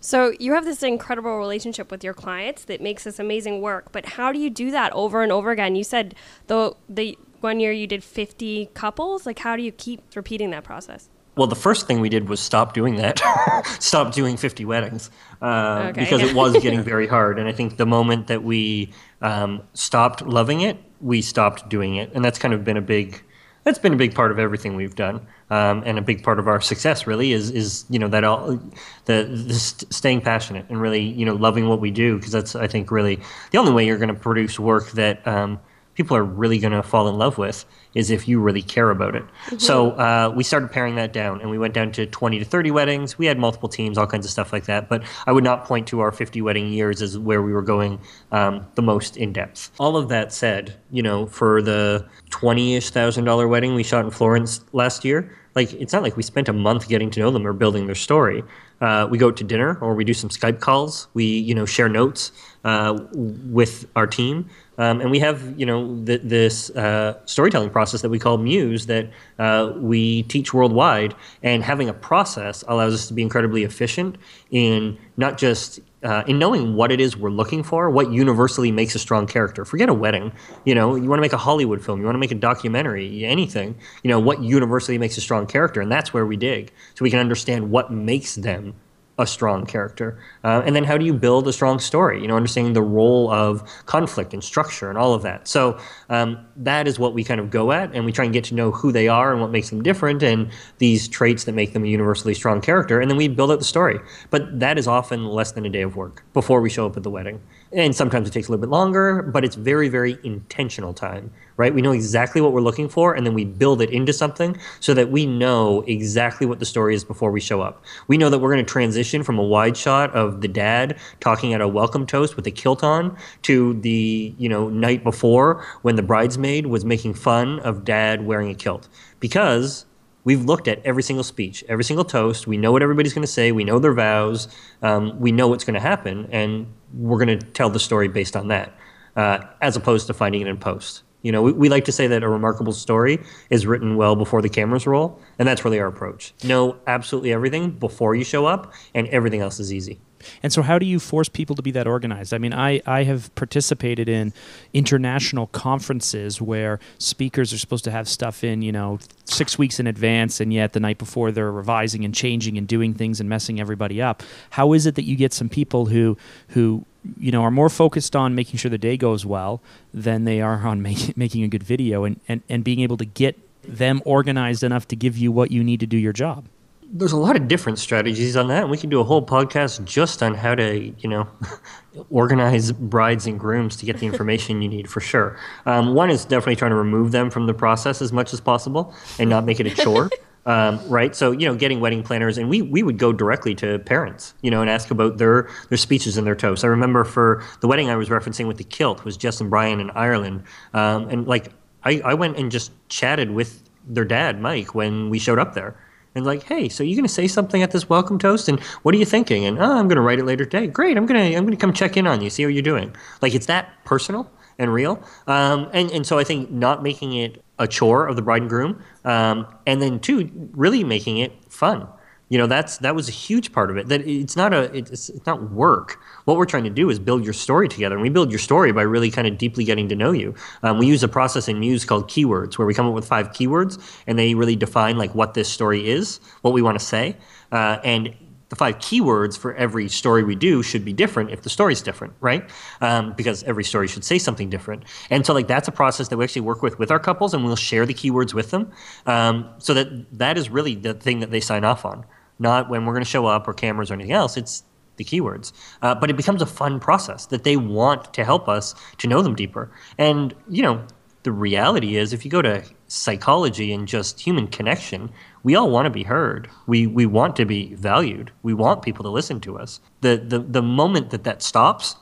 So you have this incredible relationship with your clients that makes this amazing work, but how do you do that over and over again? You said the the one year you did 50 couples, like how do you keep repeating that process? Well, the first thing we did was stop doing that. stop doing 50 weddings uh, Okay. because it was getting very hard. And I think the moment that we um, stopped loving it, we stopped doing it, and that's kind of been a big. That's been a big part of everything we've done, um, and a big part of our success. Really, is is you know that all the, the st- staying passionate and really you know loving what we do because that's I think really the only way you're going to produce work that um, people are really going to fall in love with is if you really care about it. So uh, we started paring that down, and we went down to 20 to 30 weddings. We had multiple teams, all kinds of stuff like that. But I would not point to our 50 wedding years as where we were going um, the most in depth. All of that said, you know, for the 20-ish thousand dollar wedding we shot in Florence last year, like it's not like we spent a month getting to know them or building their story. Uh, we go out to dinner or we do some Skype calls. We you know share notes uh, with our team, um, and we have you know th- this uh, storytelling process that we call Muse that uh, we teach worldwide. And having a process allows us to be incredibly efficient in not just uh, in knowing what it is we're looking for, what universally makes a strong character. Forget a wedding. You know, you want to make a Hollywood film, you want to make a documentary, anything. You know, what universally makes a strong character, and that's where we dig, so we can understand what makes them a strong character. Uh, and then how do you build a strong story? You know, understanding the role of conflict and structure and all of that. So um, that is what we kind of go at, and we try and get to know who they are and what makes them different, and these traits that make them a universally strong character. And then we build out the story. But that is often less than a day of work before we show up at the wedding. And sometimes it takes a little bit longer, but it's very, very intentional time, right? We know exactly what we're looking for, and then we build it into something so that we know exactly what the story is before we show up. We know that we're going to transition from a wide shot of the dad talking at a welcome toast with a kilt on to the, you know, night before when the bridesmaid was making fun of dad wearing a kilt. Because We've looked at every single speech, every single toast. We know what everybody's going to say. We know their vows. Um, we know what's going to happen, and we're going to tell the story based on that, uh, as opposed to finding it in post. You know, we, we like to say that a remarkable story is written well before the cameras roll, and that's really our approach. Know absolutely everything before you show up, and everything else is easy. And so, how do you force people to be that organized? I mean, I, I have participated in international conferences where speakers are supposed to have stuff in, you know, six weeks in advance, and yet the night before they're revising and changing and doing things and messing everybody up. How is it that you get some people who who you know are more focused on making sure the day goes well than they are on make, making a good video and, and, and being able to get them organized enough to give you what you need to do your job? There's a lot of different strategies on that. And we can do a whole podcast just on how to, you know, organize brides and grooms to get the information you need for sure. Um, one is definitely trying to remove them from the process as much as possible and not make it a chore. Um, right. So, you know, getting wedding planners and we, we would go directly to parents, you know, and ask about their, their speeches and their toasts. I remember for the wedding I was referencing with the kilt was Jess and Brian in Ireland. Um, and like, I, I went and just chatted with their dad, Mike, when we showed up there and like, hey, so you're going to say something at this welcome toast, and what are you thinking? And oh, I'm going to write it later today. Great, I'm going to I'm going to come check in on you, see how you're doing. Like it's that personal and real. Um, and and so I think not making it a chore of the bride and groom, um, and then two, really making it fun. You know, that's that was a huge part of it. That it's not a it's, it's not work. What we're trying to do is build your story together, and we build your story by really kind of deeply getting to know you. Um, we use a process in Muse called keywords, where we come up with five keywords, and they really define like what this story is, what we want to say, uh, and the five keywords for every story we do should be different if the story's different, right? Um, because every story should say something different. And so, like, that's a process that we actually work with with our couples, and we'll share the keywords with them, um, so that that is really the thing that they sign off on. Not when we're going to show up or cameras or anything else. It's the keywords. Uh, but it becomes a fun process that they want to help us to know them deeper. And you know, the reality is, if you go to psychology and just human connection, we all want to be heard. We we want to be valued. We want people to listen to us. The the the moment that that stops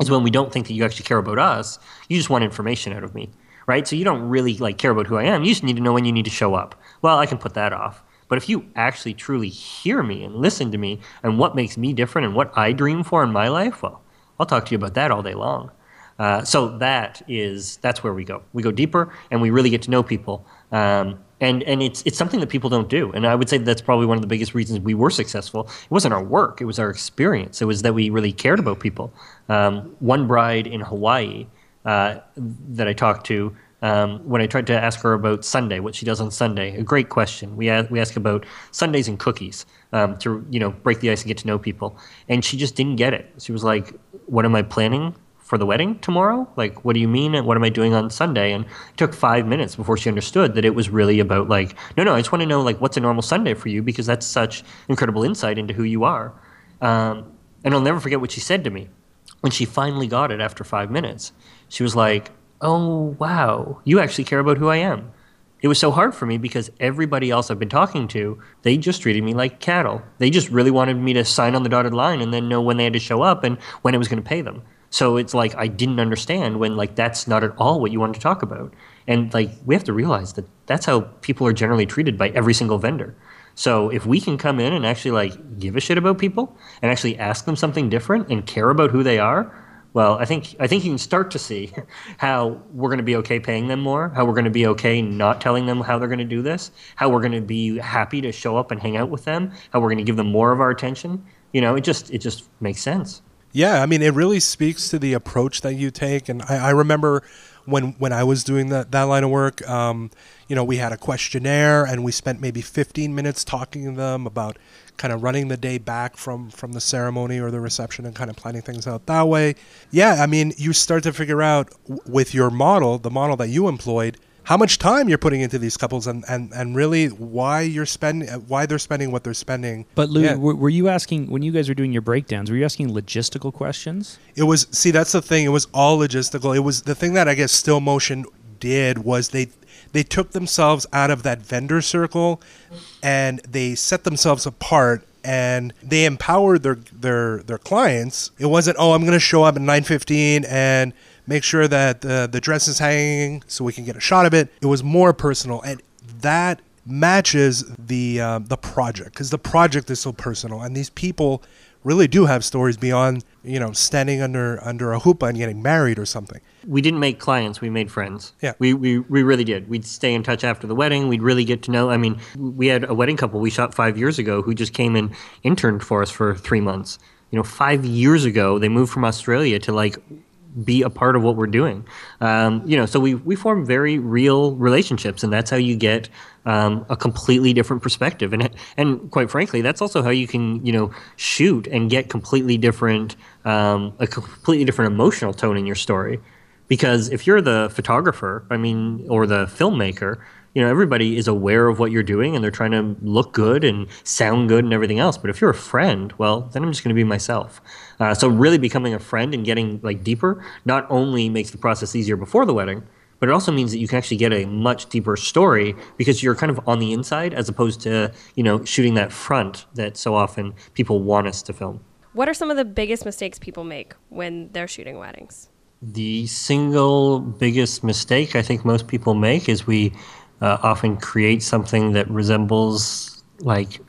is when we don't think that you actually care about us. You just want information out of me, right? So you don't really like care about who I am. You just need to know when you need to show up. Well, I can put that off. But if you actually truly hear me and listen to me and what makes me different and what I dream for in my life, well, I'll talk to you about that all day long. Uh, so that is that's where we go. We go deeper and we really get to know people. Um, and and it's it's something that people don't do. And I would say that's probably one of the biggest reasons we were successful. It wasn't our work; it was our experience. It was that we really cared about people. Um, one bride in Hawaii uh, that I talked to. Um, when I tried to ask her about Sunday, what she does on Sunday, a great question. We ask, we ask about Sundays and cookies um, to you know break the ice and get to know people, and she just didn't get it. She was like, "What am I planning for the wedding tomorrow? Like, what do you mean? And what am I doing on Sunday? And it took five minutes before she understood that it was really about like, no, no, I just want to know like what's a normal Sunday for you because that's such incredible insight into who you are. Um, and I'll never forget what she said to me when she finally got it after five minutes. She was like, "Oh wow, you actually care about who I am." It was so hard for me because everybody else I've been talking to, they just treated me like cattle. They just really wanted me to sign on the dotted line and then know when they had to show up and when it was going to pay them. So it's like I didn't understand when like that's not at all what you wanted to talk about. And like we have to realize that that's how people are generally treated by every single vendor. So if we can come in and actually like give a shit about people and actually ask them something different and care about who they are, well, I think I think you can start to see how we're going to be okay paying them more, how we're going to be okay not telling them how they're going to do this, how we're going to be happy to show up and hang out with them, how we're going to give them more of our attention. You know, it just it just makes sense. Yeah, I mean, it really speaks to the approach that you take. And I, I remember when when I was doing that that line of work, um, you know, we had a questionnaire, and we spent maybe 15 minutes talking to them about kind of running the day back from from the ceremony or the reception, and kind of planning things out that way. Yeah, I mean, you start to figure out w- with your model, the model that you employed how much time you're putting into these couples and, and, and really why you're spending why they're spending what they're spending. But Lou, yeah. were, were you asking when you guys were doing your breakdowns? Were you asking logistical questions? It was see that's the thing. It was all logistical. It was the thing that I guess Stillmotion did was they they took themselves out of that vendor circle and they set themselves apart and they empowered their their their clients. It wasn't oh I'm going to show up at 9:15 and make sure that the, the dress is hanging so we can get a shot of it. It was more personal, and that matches the uh, the project because the project is so personal, and these people really do have stories beyond you know standing under under a chuppah and getting married or something. We didn't make clients; we made friends. Yeah, we we, we really did. We'd stay in touch after the wedding. We'd really get to know. I mean, we had a wedding couple we shot five years ago who just came and interned for us for three months. You know, five years ago they moved from Australia to like be a part of what we're doing. Um, you know, so we we form very real relationships, and that's how you get um, a completely different perspective. And and quite frankly, that's also how you can you know shoot and get completely different um, a completely different emotional tone in your story. Because if you're the photographer, I mean, or the filmmaker, you know everybody is aware of what you're doing and they're trying to look good and sound good and everything else but if you're a friend well then i'm just going to be myself uh, so really becoming a friend and getting like deeper not only makes the process easier before the wedding but it also means that you can actually get a much deeper story because you're kind of on the inside as opposed to you know shooting that front that so often people want us to film. What are some of the biggest mistakes people make when they're shooting weddings? The single biggest mistake I think most people make is we uh, often create something that resembles like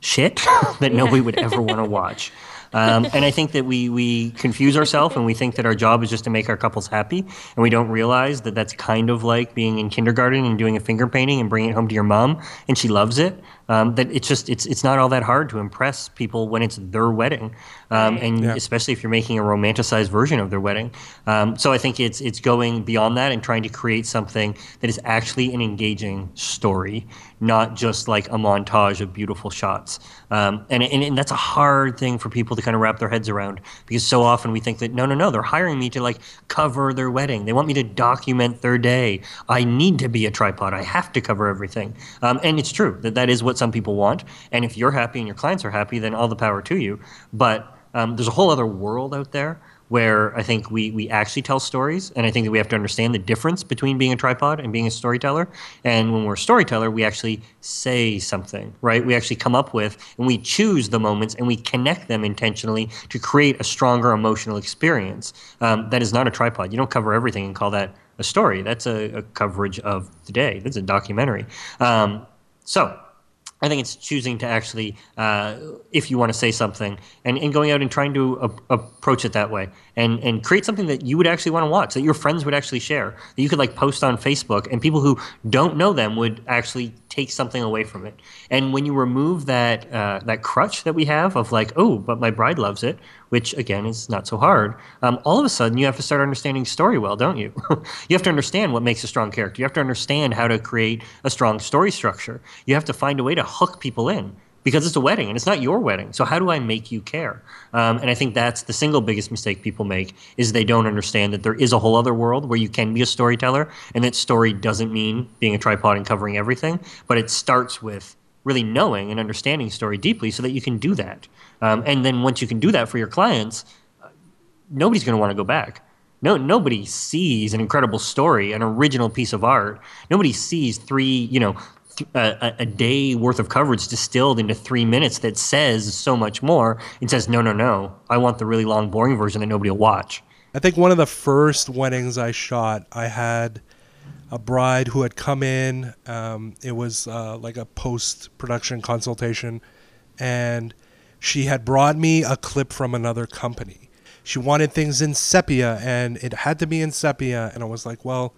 shit that nobody would ever want to watch. Um, and I think that we, we confuse ourselves and we think that our job is just to make our couples happy. And we don't realize that that's kind of like being in kindergarten and doing a finger painting and bringing it home to your mom and she loves it um, that it's just it's it's not all that hard to impress people when it's their wedding, um, and yeah. especially if you're making a romanticized version of their wedding. Um, so I think it's it's going beyond that and trying to create something that is actually an engaging story, not just like a montage of beautiful shots. Um, and, and and that's a hard thing for people to kind of wrap their heads around because so often we think that no no no they're hiring me to like cover their wedding. They want me to document their day. I need to be a tripod. I have to cover everything. Um, and it's true that that is what some people want. And if you're happy and your clients are happy, then all the power to you. But um, there's a whole other world out there where I think we, we actually tell stories. And I think that we have to understand the difference between being a tripod and being a storyteller. And when we're a storyteller, we actually say something, right? We actually come up with and we choose the moments and we connect them intentionally to create a stronger emotional experience. Um, that is not a tripod. You don't cover everything and call that a story. That's a, a coverage of the day. That's a documentary. Um, so I think it's choosing to actually, uh, if you want to say something, and, and going out and trying to a- approach it that way, and and create something that you would actually want to watch, that your friends would actually share, that you could like post on Facebook, and people who don't know them would actually take something away from it. And when you remove that uh, that crutch that we have of like, oh, but my bride loves it, which again is not so hard. Um, all of a sudden, you have to start understanding story well, don't you? you have to understand what makes a strong character. You have to understand how to create a strong story structure. You have to find a way to hook people in because it's a wedding and it's not your wedding. So how do I make you care? Um, and I think that's the single biggest mistake people make is they don't understand that there is a whole other world where you can be a storyteller, and that story doesn't mean being a tripod and covering everything, but it starts with really knowing and understanding story deeply so that you can do that. Um, and then once you can do that for your clients, nobody's going to want to go back. No, nobody sees an incredible story, an original piece of art. Nobody sees three, you know, a, a, day worth of coverage distilled into three minutes that says so much more. It says, no, no, no. I want the really long, boring version that nobody will watch. I think one of the first weddings I shot, I had a bride who had come in. Um, it was uh, like a post production consultation, and she had brought me a clip from another company. She wanted things in sepia, and it had to be in sepia. And I was like, well,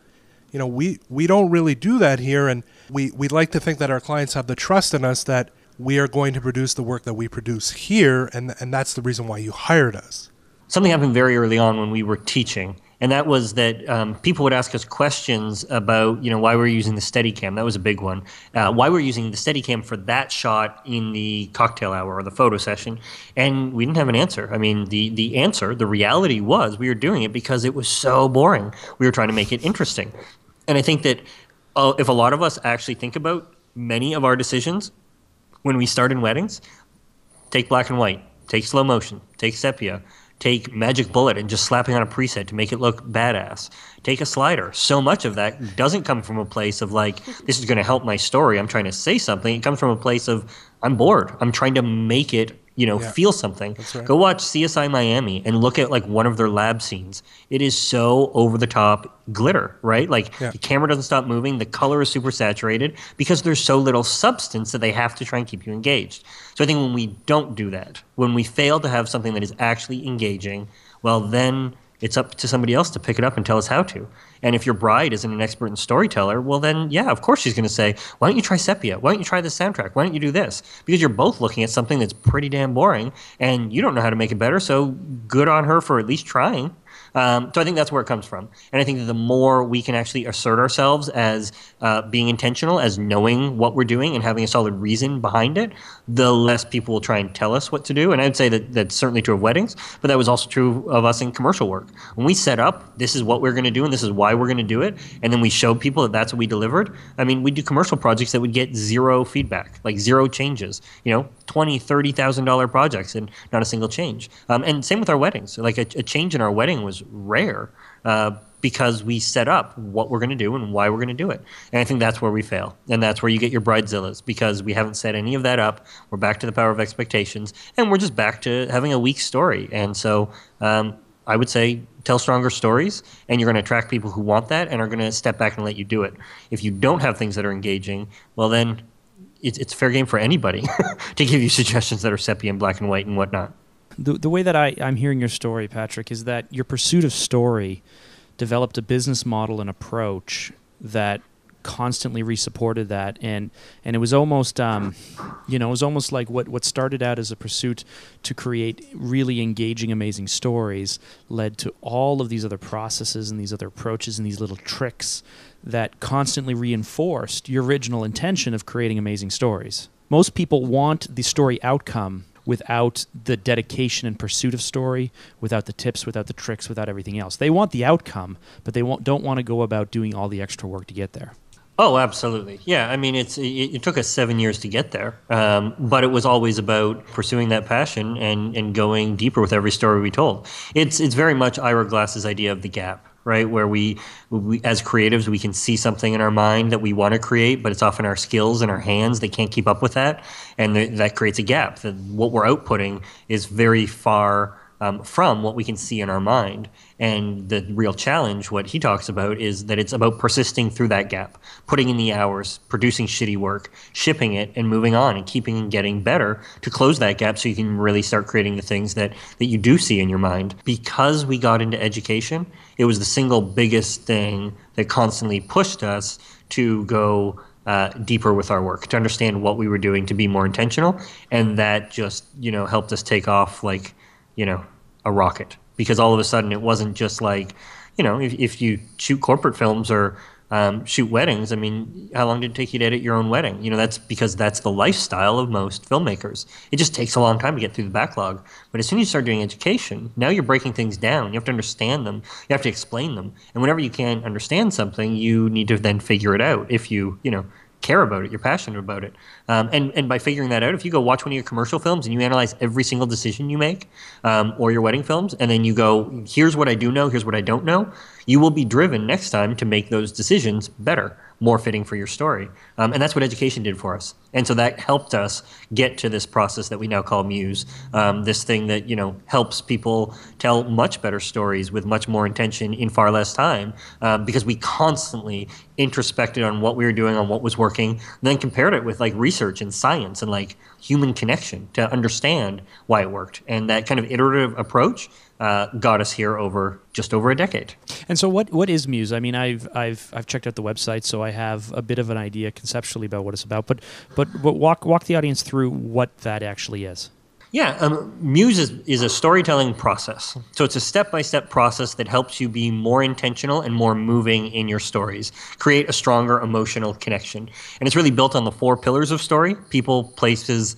you know, we, we don't really do that here. And we, we like to think that our clients have the trust in us that we are going to produce the work that we produce here. And, and that's the reason why you hired us. Something happened very early on when we were teaching and that was that um, people would ask us questions about you know why we're using the Steadicam. That was a big one. Uh, why we're using the Steadicam for that shot in the cocktail hour or the photo session, and we didn't have an answer. I mean, the the answer, the reality was we were doing it because it was so boring. We were trying to make it interesting, and I think that uh, if a lot of us actually think about many of our decisions when we start in weddings, take black and white, take slow motion, take sepia Take Magic Bullet and just slapping on a preset to make it look badass. Take a slider. So much of that doesn't come from a place of like, this is going to help my story. I'm trying to say something. It comes from a place of, I'm bored. I'm trying to make it you know, yeah. feel something. Right. Go watch CSI Miami and look at like one of their lab scenes. It is so over the top glitter, right? Like yeah. the camera doesn't stop moving, the color is super saturated because there's so little substance that they have to try and keep you engaged. So I think when we don't do that, when we fail to have something that is actually engaging, well then it's up to somebody else to pick it up and tell us how to. And if your bride isn't an expert in storyteller, well, then yeah, of course she's going to say, why don't you try Sepia? Why don't you try the soundtrack? Why don't you do this? Because you're both looking at something that's pretty damn boring and you don't know how to make it better. So good on her for at least trying. Um, so I think that's where it comes from. And I think that the more we can actually assert ourselves as uh, being intentional, as knowing what we're doing and having a solid reason behind it, the less people will try and tell us what to do. And I'd say that that's certainly true of weddings, but that was also true of us in commercial work. When we set up, this is what we're going to do and this is why we're going to do it, and then we showed people that that's what we delivered. I mean, we do commercial projects that would get zero feedback, like zero changes. You know, twenty, thirty thousand dollar projects and not a single change. Um, and same with our weddings. Like a, a change in our wedding was rare uh, because we set up what we're going to do and why we're going to do it. And I think that's where we fail. And that's where you get your bridezillas because we haven't set any of that up. We're back to the power of expectations and we're just back to having a weak story. And so um, I would say tell stronger stories and you're going to attract people who want that and are going to step back and let you do it. If you don't have things that are engaging, well, then it's, it's fair game for anybody to give you suggestions that are sepia and black and white and whatnot the, the way that I, I'm hearing your story, Patrick, is that your pursuit of story developed a business model and approach that constantly resupported that. And and it was almost um, you know it was almost like what what started out as a pursuit to create really engaging amazing stories led to all of these other processes and these other approaches and these little tricks that constantly reinforced your original intention of creating amazing stories. Most people want the story outcome without the dedication and pursuit of story, without the tips, without the tricks, without everything else. They want the outcome, but they don't want to go about doing all the extra work to get there. Oh, absolutely. Yeah, I mean, it's it, it took us seven years to get there, um, but it was always about pursuing that passion and, and going deeper with every story we told. It's it's very much Ira Glass's idea of the gap right? Where we, we, as creatives, we can see something in our mind that we want to create, but it's often our skills and our hands that can't keep up with that, and th- that creates a gap. That what we're outputting is very far um, from what we can see in our mind. And the real challenge, what he talks about, is that it's about persisting through that gap, putting in the hours, producing shitty work, shipping it, and moving on and keeping and getting better to close that gap so you can really start creating the things that, that you do see in your mind. Because we got into education, it was the single biggest thing that constantly pushed us to go uh, deeper with our work, to understand what we were doing, to be more intentional, and that just you know helped us take off like you know a rocket because all of a sudden it wasn't just like you know if, if you shoot corporate films or um, shoot weddings. I mean, how long did it take you to edit your own wedding? You know, that's because that's the lifestyle of most filmmakers. It just takes a long time to get through the backlog. But as soon as you start doing education, now you're breaking things down. You have to understand them. You have to explain them. And whenever you can't understand something, you need to then figure it out. If you, you know, care about it, you're passionate about it. Um, and, and by figuring that out, if you go watch one of your commercial films and you analyze every single decision you make, um, or your wedding films, and then you go, here's what I do know, here's what I don't know, you will be driven next time to make those decisions better more fitting for your story. Um, and that's what education did for us. And so that helped us get to this process that we now call Muse, um, this thing that you know helps people tell much better stories with much more intention in far less time, um, because we constantly introspected on what we were doing, on what was working, then compared it with like research and science and like human connection to understand why it worked. And that kind of iterative approach uh, got us here over just over a decade. And so, what what is Muse? I mean, I've I've I've checked out the website, so I have a bit of an idea conceptually about what it's about. But but but walk walk the audience through what that actually is. Yeah, um, Muse is, is a storytelling process. So it's a step by step process that helps you be more intentional and more moving in your stories, create a stronger emotional connection. And it's really built on the four pillars of story people, places,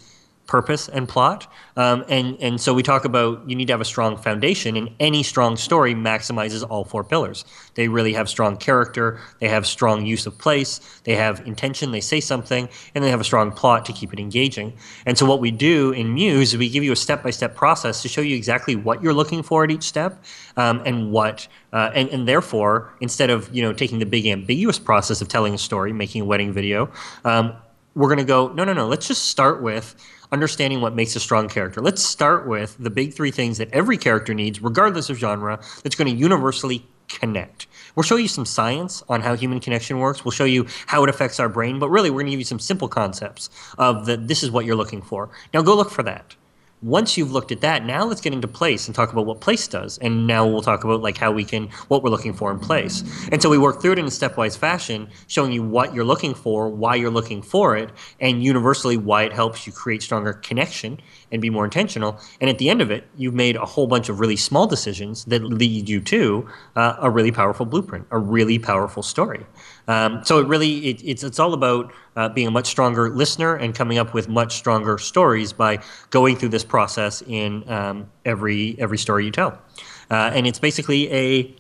purpose and plot. Um, and, and so we talk about you need to have a strong foundation, and any strong story maximizes all four pillars. They really have strong character, they have strong use of place, they have intention, they say something, and they have a strong plot to keep it engaging. And so what we do in Muse is we give you a step by step process to show you exactly what you're looking for at each step um, and what. Uh, and, and therefore, instead of you know taking the big ambiguous process of telling a story, making a wedding video, um, we're going to go no no no. Let's just start with understanding what makes a strong character. Let's start with the big three things that every character needs, regardless of genre, that's going to universally connect. We'll show you some science on how human connection works. We'll show you how it affects our brain, but really, we're going to give you some simple concepts of that this is what you're looking for. Now, go look for that once you've looked at that, now let's get into place and talk about what place does. And now we'll talk about like how we can what we're looking for in place. And so we work through it in a stepwise fashion, showing you what you're looking for, why you're looking for it, and universally why it helps you create stronger connection and be more intentional. And at the end of it, you've made a whole bunch of really small decisions that lead you to uh, a really powerful blueprint, a really powerful story. Um, so it really it, it's it's all about uh, being a much stronger listener and coming up with much stronger stories by going through this process in um, every every story you tell. Uh, and it's basically a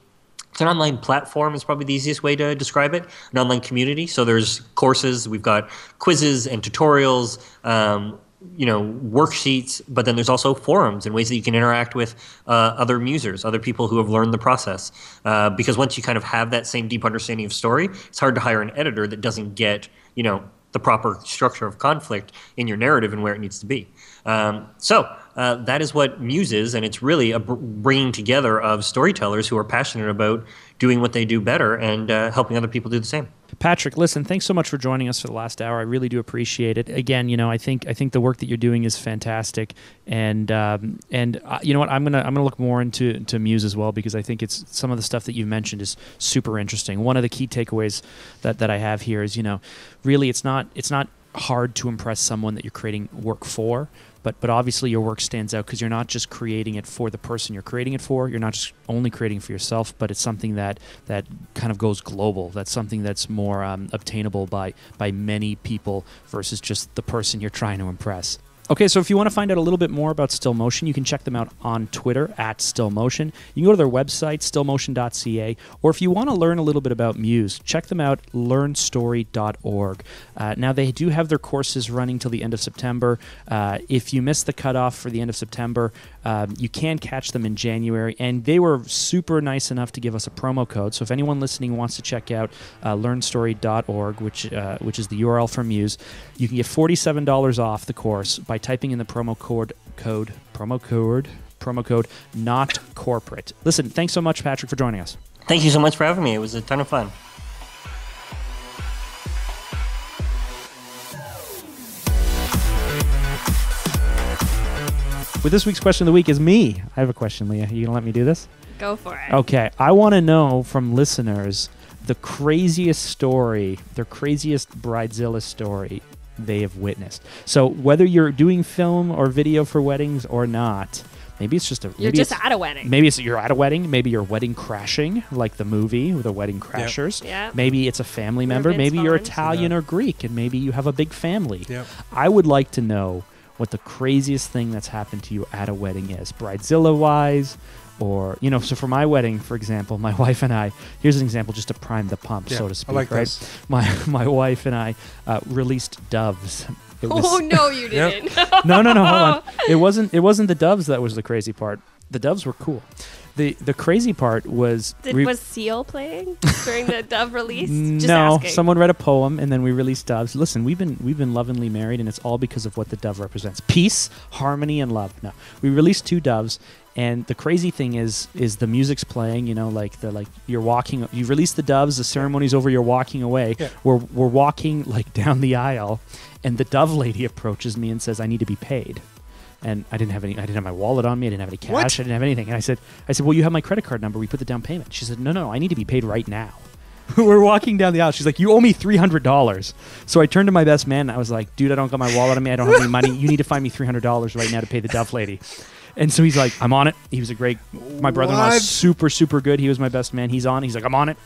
it's an online platform is probably the easiest way to describe it an online community so there's courses we've got quizzes and tutorials um, you know worksheets but then there's also forums and ways that you can interact with uh, other musers other people who have learned the process. Uh, because once you kind of have that same deep understanding of story it's hard to hire an editor that doesn't get you know the proper structure of conflict in your narrative and where it needs to be. Um, so uh, that is what Muse is, and it's really a bringing together of storytellers who are passionate about doing what they do better and uh, helping other people do the same. Patrick, listen, thanks so much for joining us for the last hour. I really do appreciate it. Again, you know, I think I think the work that you're doing is fantastic, and um, and uh, you know what, I'm gonna I'm gonna look more into to Muse as well because I think it's some of the stuff that you've mentioned is super interesting. One of the key takeaways that that I have here is you know, really it's not it's not hard to impress someone that you're creating work for but but obviously your work stands out because you're not just creating it for the person you're creating it for. You're not just only creating for yourself, but it's something that that kind of goes global. That's something that's more um, obtainable by by many people versus just the person you're trying to impress. Okay, so if you want to find out a little bit more about Stillmotion, you can check them out on Twitter at Stillmotion. You can go to their website, stillmotion.ca, or if you want to learn a little bit about Muse, check them out, learnstory.org. Uh, now, they do have their courses running till the end of September. Uh, if you miss the cutoff for the end of September, um, you can catch them in January, and they were super nice enough to give us a promo code. So if anyone listening wants to check out uh, learnstory.org, which uh, which is the URL for Muse, you can get forty-seven dollars off the course by typing in the promo code code promo code promo code not corporate. Listen, thanks so much, Patrick, for joining us. Thank you so much for having me. It was a ton of fun. With this week's question of the week is me. I have a question, Leah. You gonna let me do this? Go for it. Okay, I want to know from listeners the craziest story, their craziest bridezilla story they have witnessed. So whether you're doing film or video for weddings or not, maybe it's just a You're just at a wedding. Maybe it's you're at a wedding. Maybe you're wedding crashing, like the movie with the Wedding Crashers. Yep. Maybe it's a family member. Vince Maybe you're Vaughn. Italian or Greek, and maybe you have a big family. Yep. I would like to know what the craziest thing that's happened to you at a wedding is, bridezilla wise, or you know. So for my wedding, for example, my wife and I. Here's an example, just to prime the pump, Yeah, so to speak. like right? this. My my wife and I uh, released doves. It was- Oh no, you didn't. no, no, no. Hold on. It wasn't. It wasn't the doves that was the crazy part. The doves were cool. The the crazy part was Did, we- was Seal playing during the Dove release? Just no, asking. someone read a poem and then we released doves. Listen, we've been we've been lovingly married, and it's all because of what the dove represents: peace, harmony, and love. No, we released two doves, and the crazy thing is is the music's playing. You know, like the like you're walking. You release the doves. The ceremony's over. You're walking away. Yeah. We're we're walking like down the aisle, and the dove lady approaches me and says, "I need to be paid." And I didn't have any. I didn't have my wallet on me. I didn't have any cash. What? I didn't have anything. And I said, "I said, well, you have my credit card number. We put the down payment." She said, "No, no, I need to be paid right now." We're walking down the aisle. She's like, "You owe me three hundred dollars." So I turned to my best man. and I was like, "Dude, I don't got my wallet on me. I don't have any money. You need to find me three hundred dollars right now to pay the Dove lady." And so he's like, "I'm on it." He was a great. My brother-in-law What? is super, super good. He was my best man. He's on. He's like, "I'm on it,"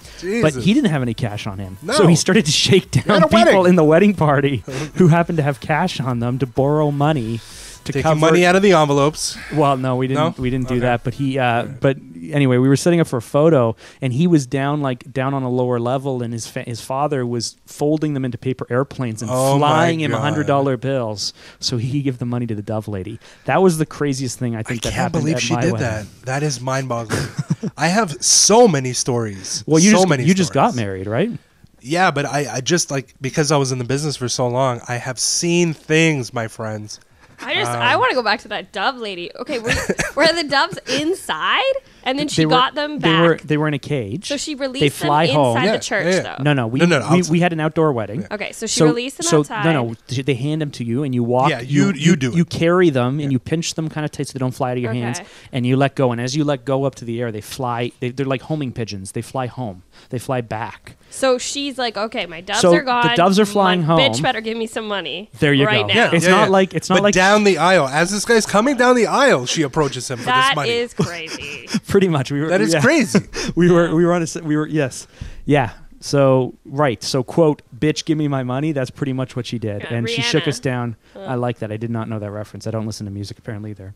but he didn't have any cash on him. No. So he started to shake down people wedding. in the wedding party who happened to have cash on them to borrow money to Taking cover money out of the envelopes. well, no, we didn't. No? We didn't do Okay. that. But he. Uh, but anyway, we were setting up for a photo, and he was down like down on a lower level, and his fa- his father was folding them into paper airplanes and Oh flying him hundred dollar bills, so he gave the money to the Dove lady. That was the craziest thing I I think that can't believe she did wedding. that. That is mind-boggling. I have so many stories. Well, you so just many you just got married, right? Yeah, but I, I just like because I was in the business for so long, I have seen things, my friends. I just Um, I want to go back to that Dove lady. Okay, were, were the doves inside, and then she They were- got them They back? were they were in a cage. so she released they fly them home. inside Yeah, the church, yeah, yeah. though. no, no, we No, no, no, we, we had an outdoor wedding. Okay, so she so, released them so outside. no, no, they hand them to you, and you walk. Yeah, you- you do it. You carry them, and you pinch them kind of tight so they don't fly out of your hands, and you let go. And as you let go up to the air, they fly. They, they're like homing pigeons. They fly home. They fly back. So she's like, okay, my doves So are gone. the doves are flying my home. Bitch better give me some money. There you right go. Now. It's not like- it's not but like- down the aisle. As this guy's coming down the aisle, she approaches him for this That money. is crazy. Pretty much. We were. that is yeah. crazy. we were. We were on a. s- We were. Yes. Yeah. So right. So quote, "Bitch, give me my money." That's pretty much what she did, Yeah, and she shook us down. I like that. I did not know that reference. I don't listen to music apparently either.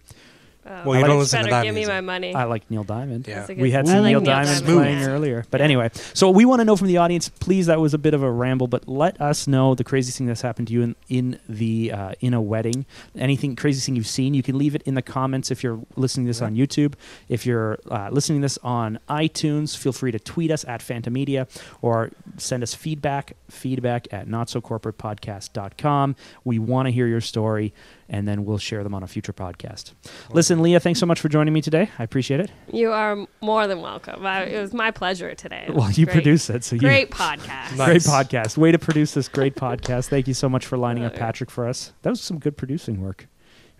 Oh, Well, you bitch don't listen to that give me my money. I like Neil Diamond. Yeah. Good- We had some like Neil Neil Diamond Diamond. playing Yeah. earlier. But anyway, so we want to know from the audience, please, that was a bit of a ramble, but let us know the craziest thing that's happened to you in, in the uh, in a wedding. Anything craziest thing you've seen, you can leave it in the comments if you're listening to this on YouTube. If you're uh, listening to this on iTunes, feel free to tweet us at Phanta Media or send us feedback, feedback at notsocorporatepodcast.com. We want to hear your story, and then we'll share them on a future podcast. Listen, Leah, thanks so much for joining me today. I appreciate it. You are more than welcome. I, it was my pleasure today. It Well, you great. produce it, so you Great podcast. Nice. great podcast. Way to produce this great podcast. Thank you so much for lining up Patrick for us. That was some good producing work.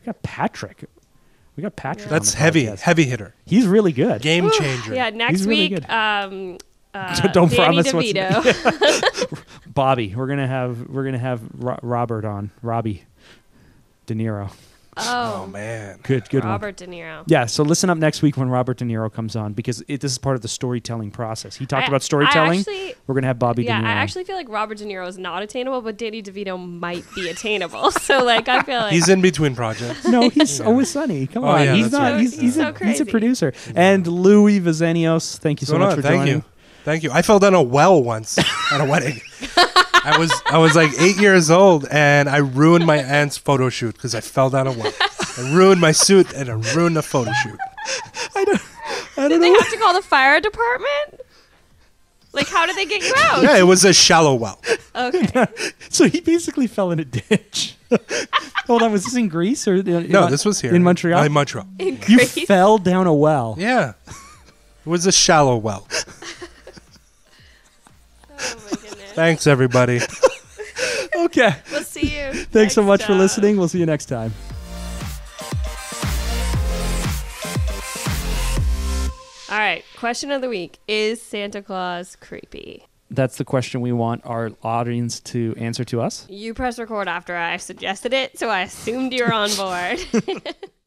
We got Patrick. We got Patrick. That's on the heavy, podcast. heavy hitter, He's really good. game Whew. changer. Yeah, next really week, good. um, uh, Don't Danny promise what's DeVito. Bobby. We're gonna have we're gonna have Ro- Robert on. Robbie De Niro. Oh oh, man. Good, good one. Robert De Niro. Yeah, so listen up next week when Robert De Niro comes on because it, this is part of the storytelling process. He talked I- about storytelling. I actually, We're gonna have Bobby yeah, De Niro. I actually feel like Robert De Niro is not attainable, but Danny DeVito might be attainable. so like, I feel like He's in between projects. No, he's always sunny. Come Oh, on, yeah, he's that's not. right. He's, he's, So a, he's a crazy. producer. And Louis Vizenios, thank you so Going much on. for Thank joining. you, thank you. I fell down a well once at a wedding. I was I was like eight years old, and I ruined my aunt's photo shoot because I fell down a well. I ruined my suit and I ruined the photo shoot. I don't did they know. have to call the fire department? Like, how did they get you out? Yeah, it was a shallow well. Okay. So he basically fell in a ditch. Hold on, was this in Greece or uh, in, No, this was here in Montreal? In Montreal. you In Greece. fell down a well. Yeah, it was a shallow well. Oh my goodness. Thanks, everybody. Okay. We'll see you. Thanks so next much for listening. We'll see you next time. All right. Question of the week: Is Santa Claus creepy? That's the question we want our audience to answer to us. You press record after I suggested it, so I assumed you were on board.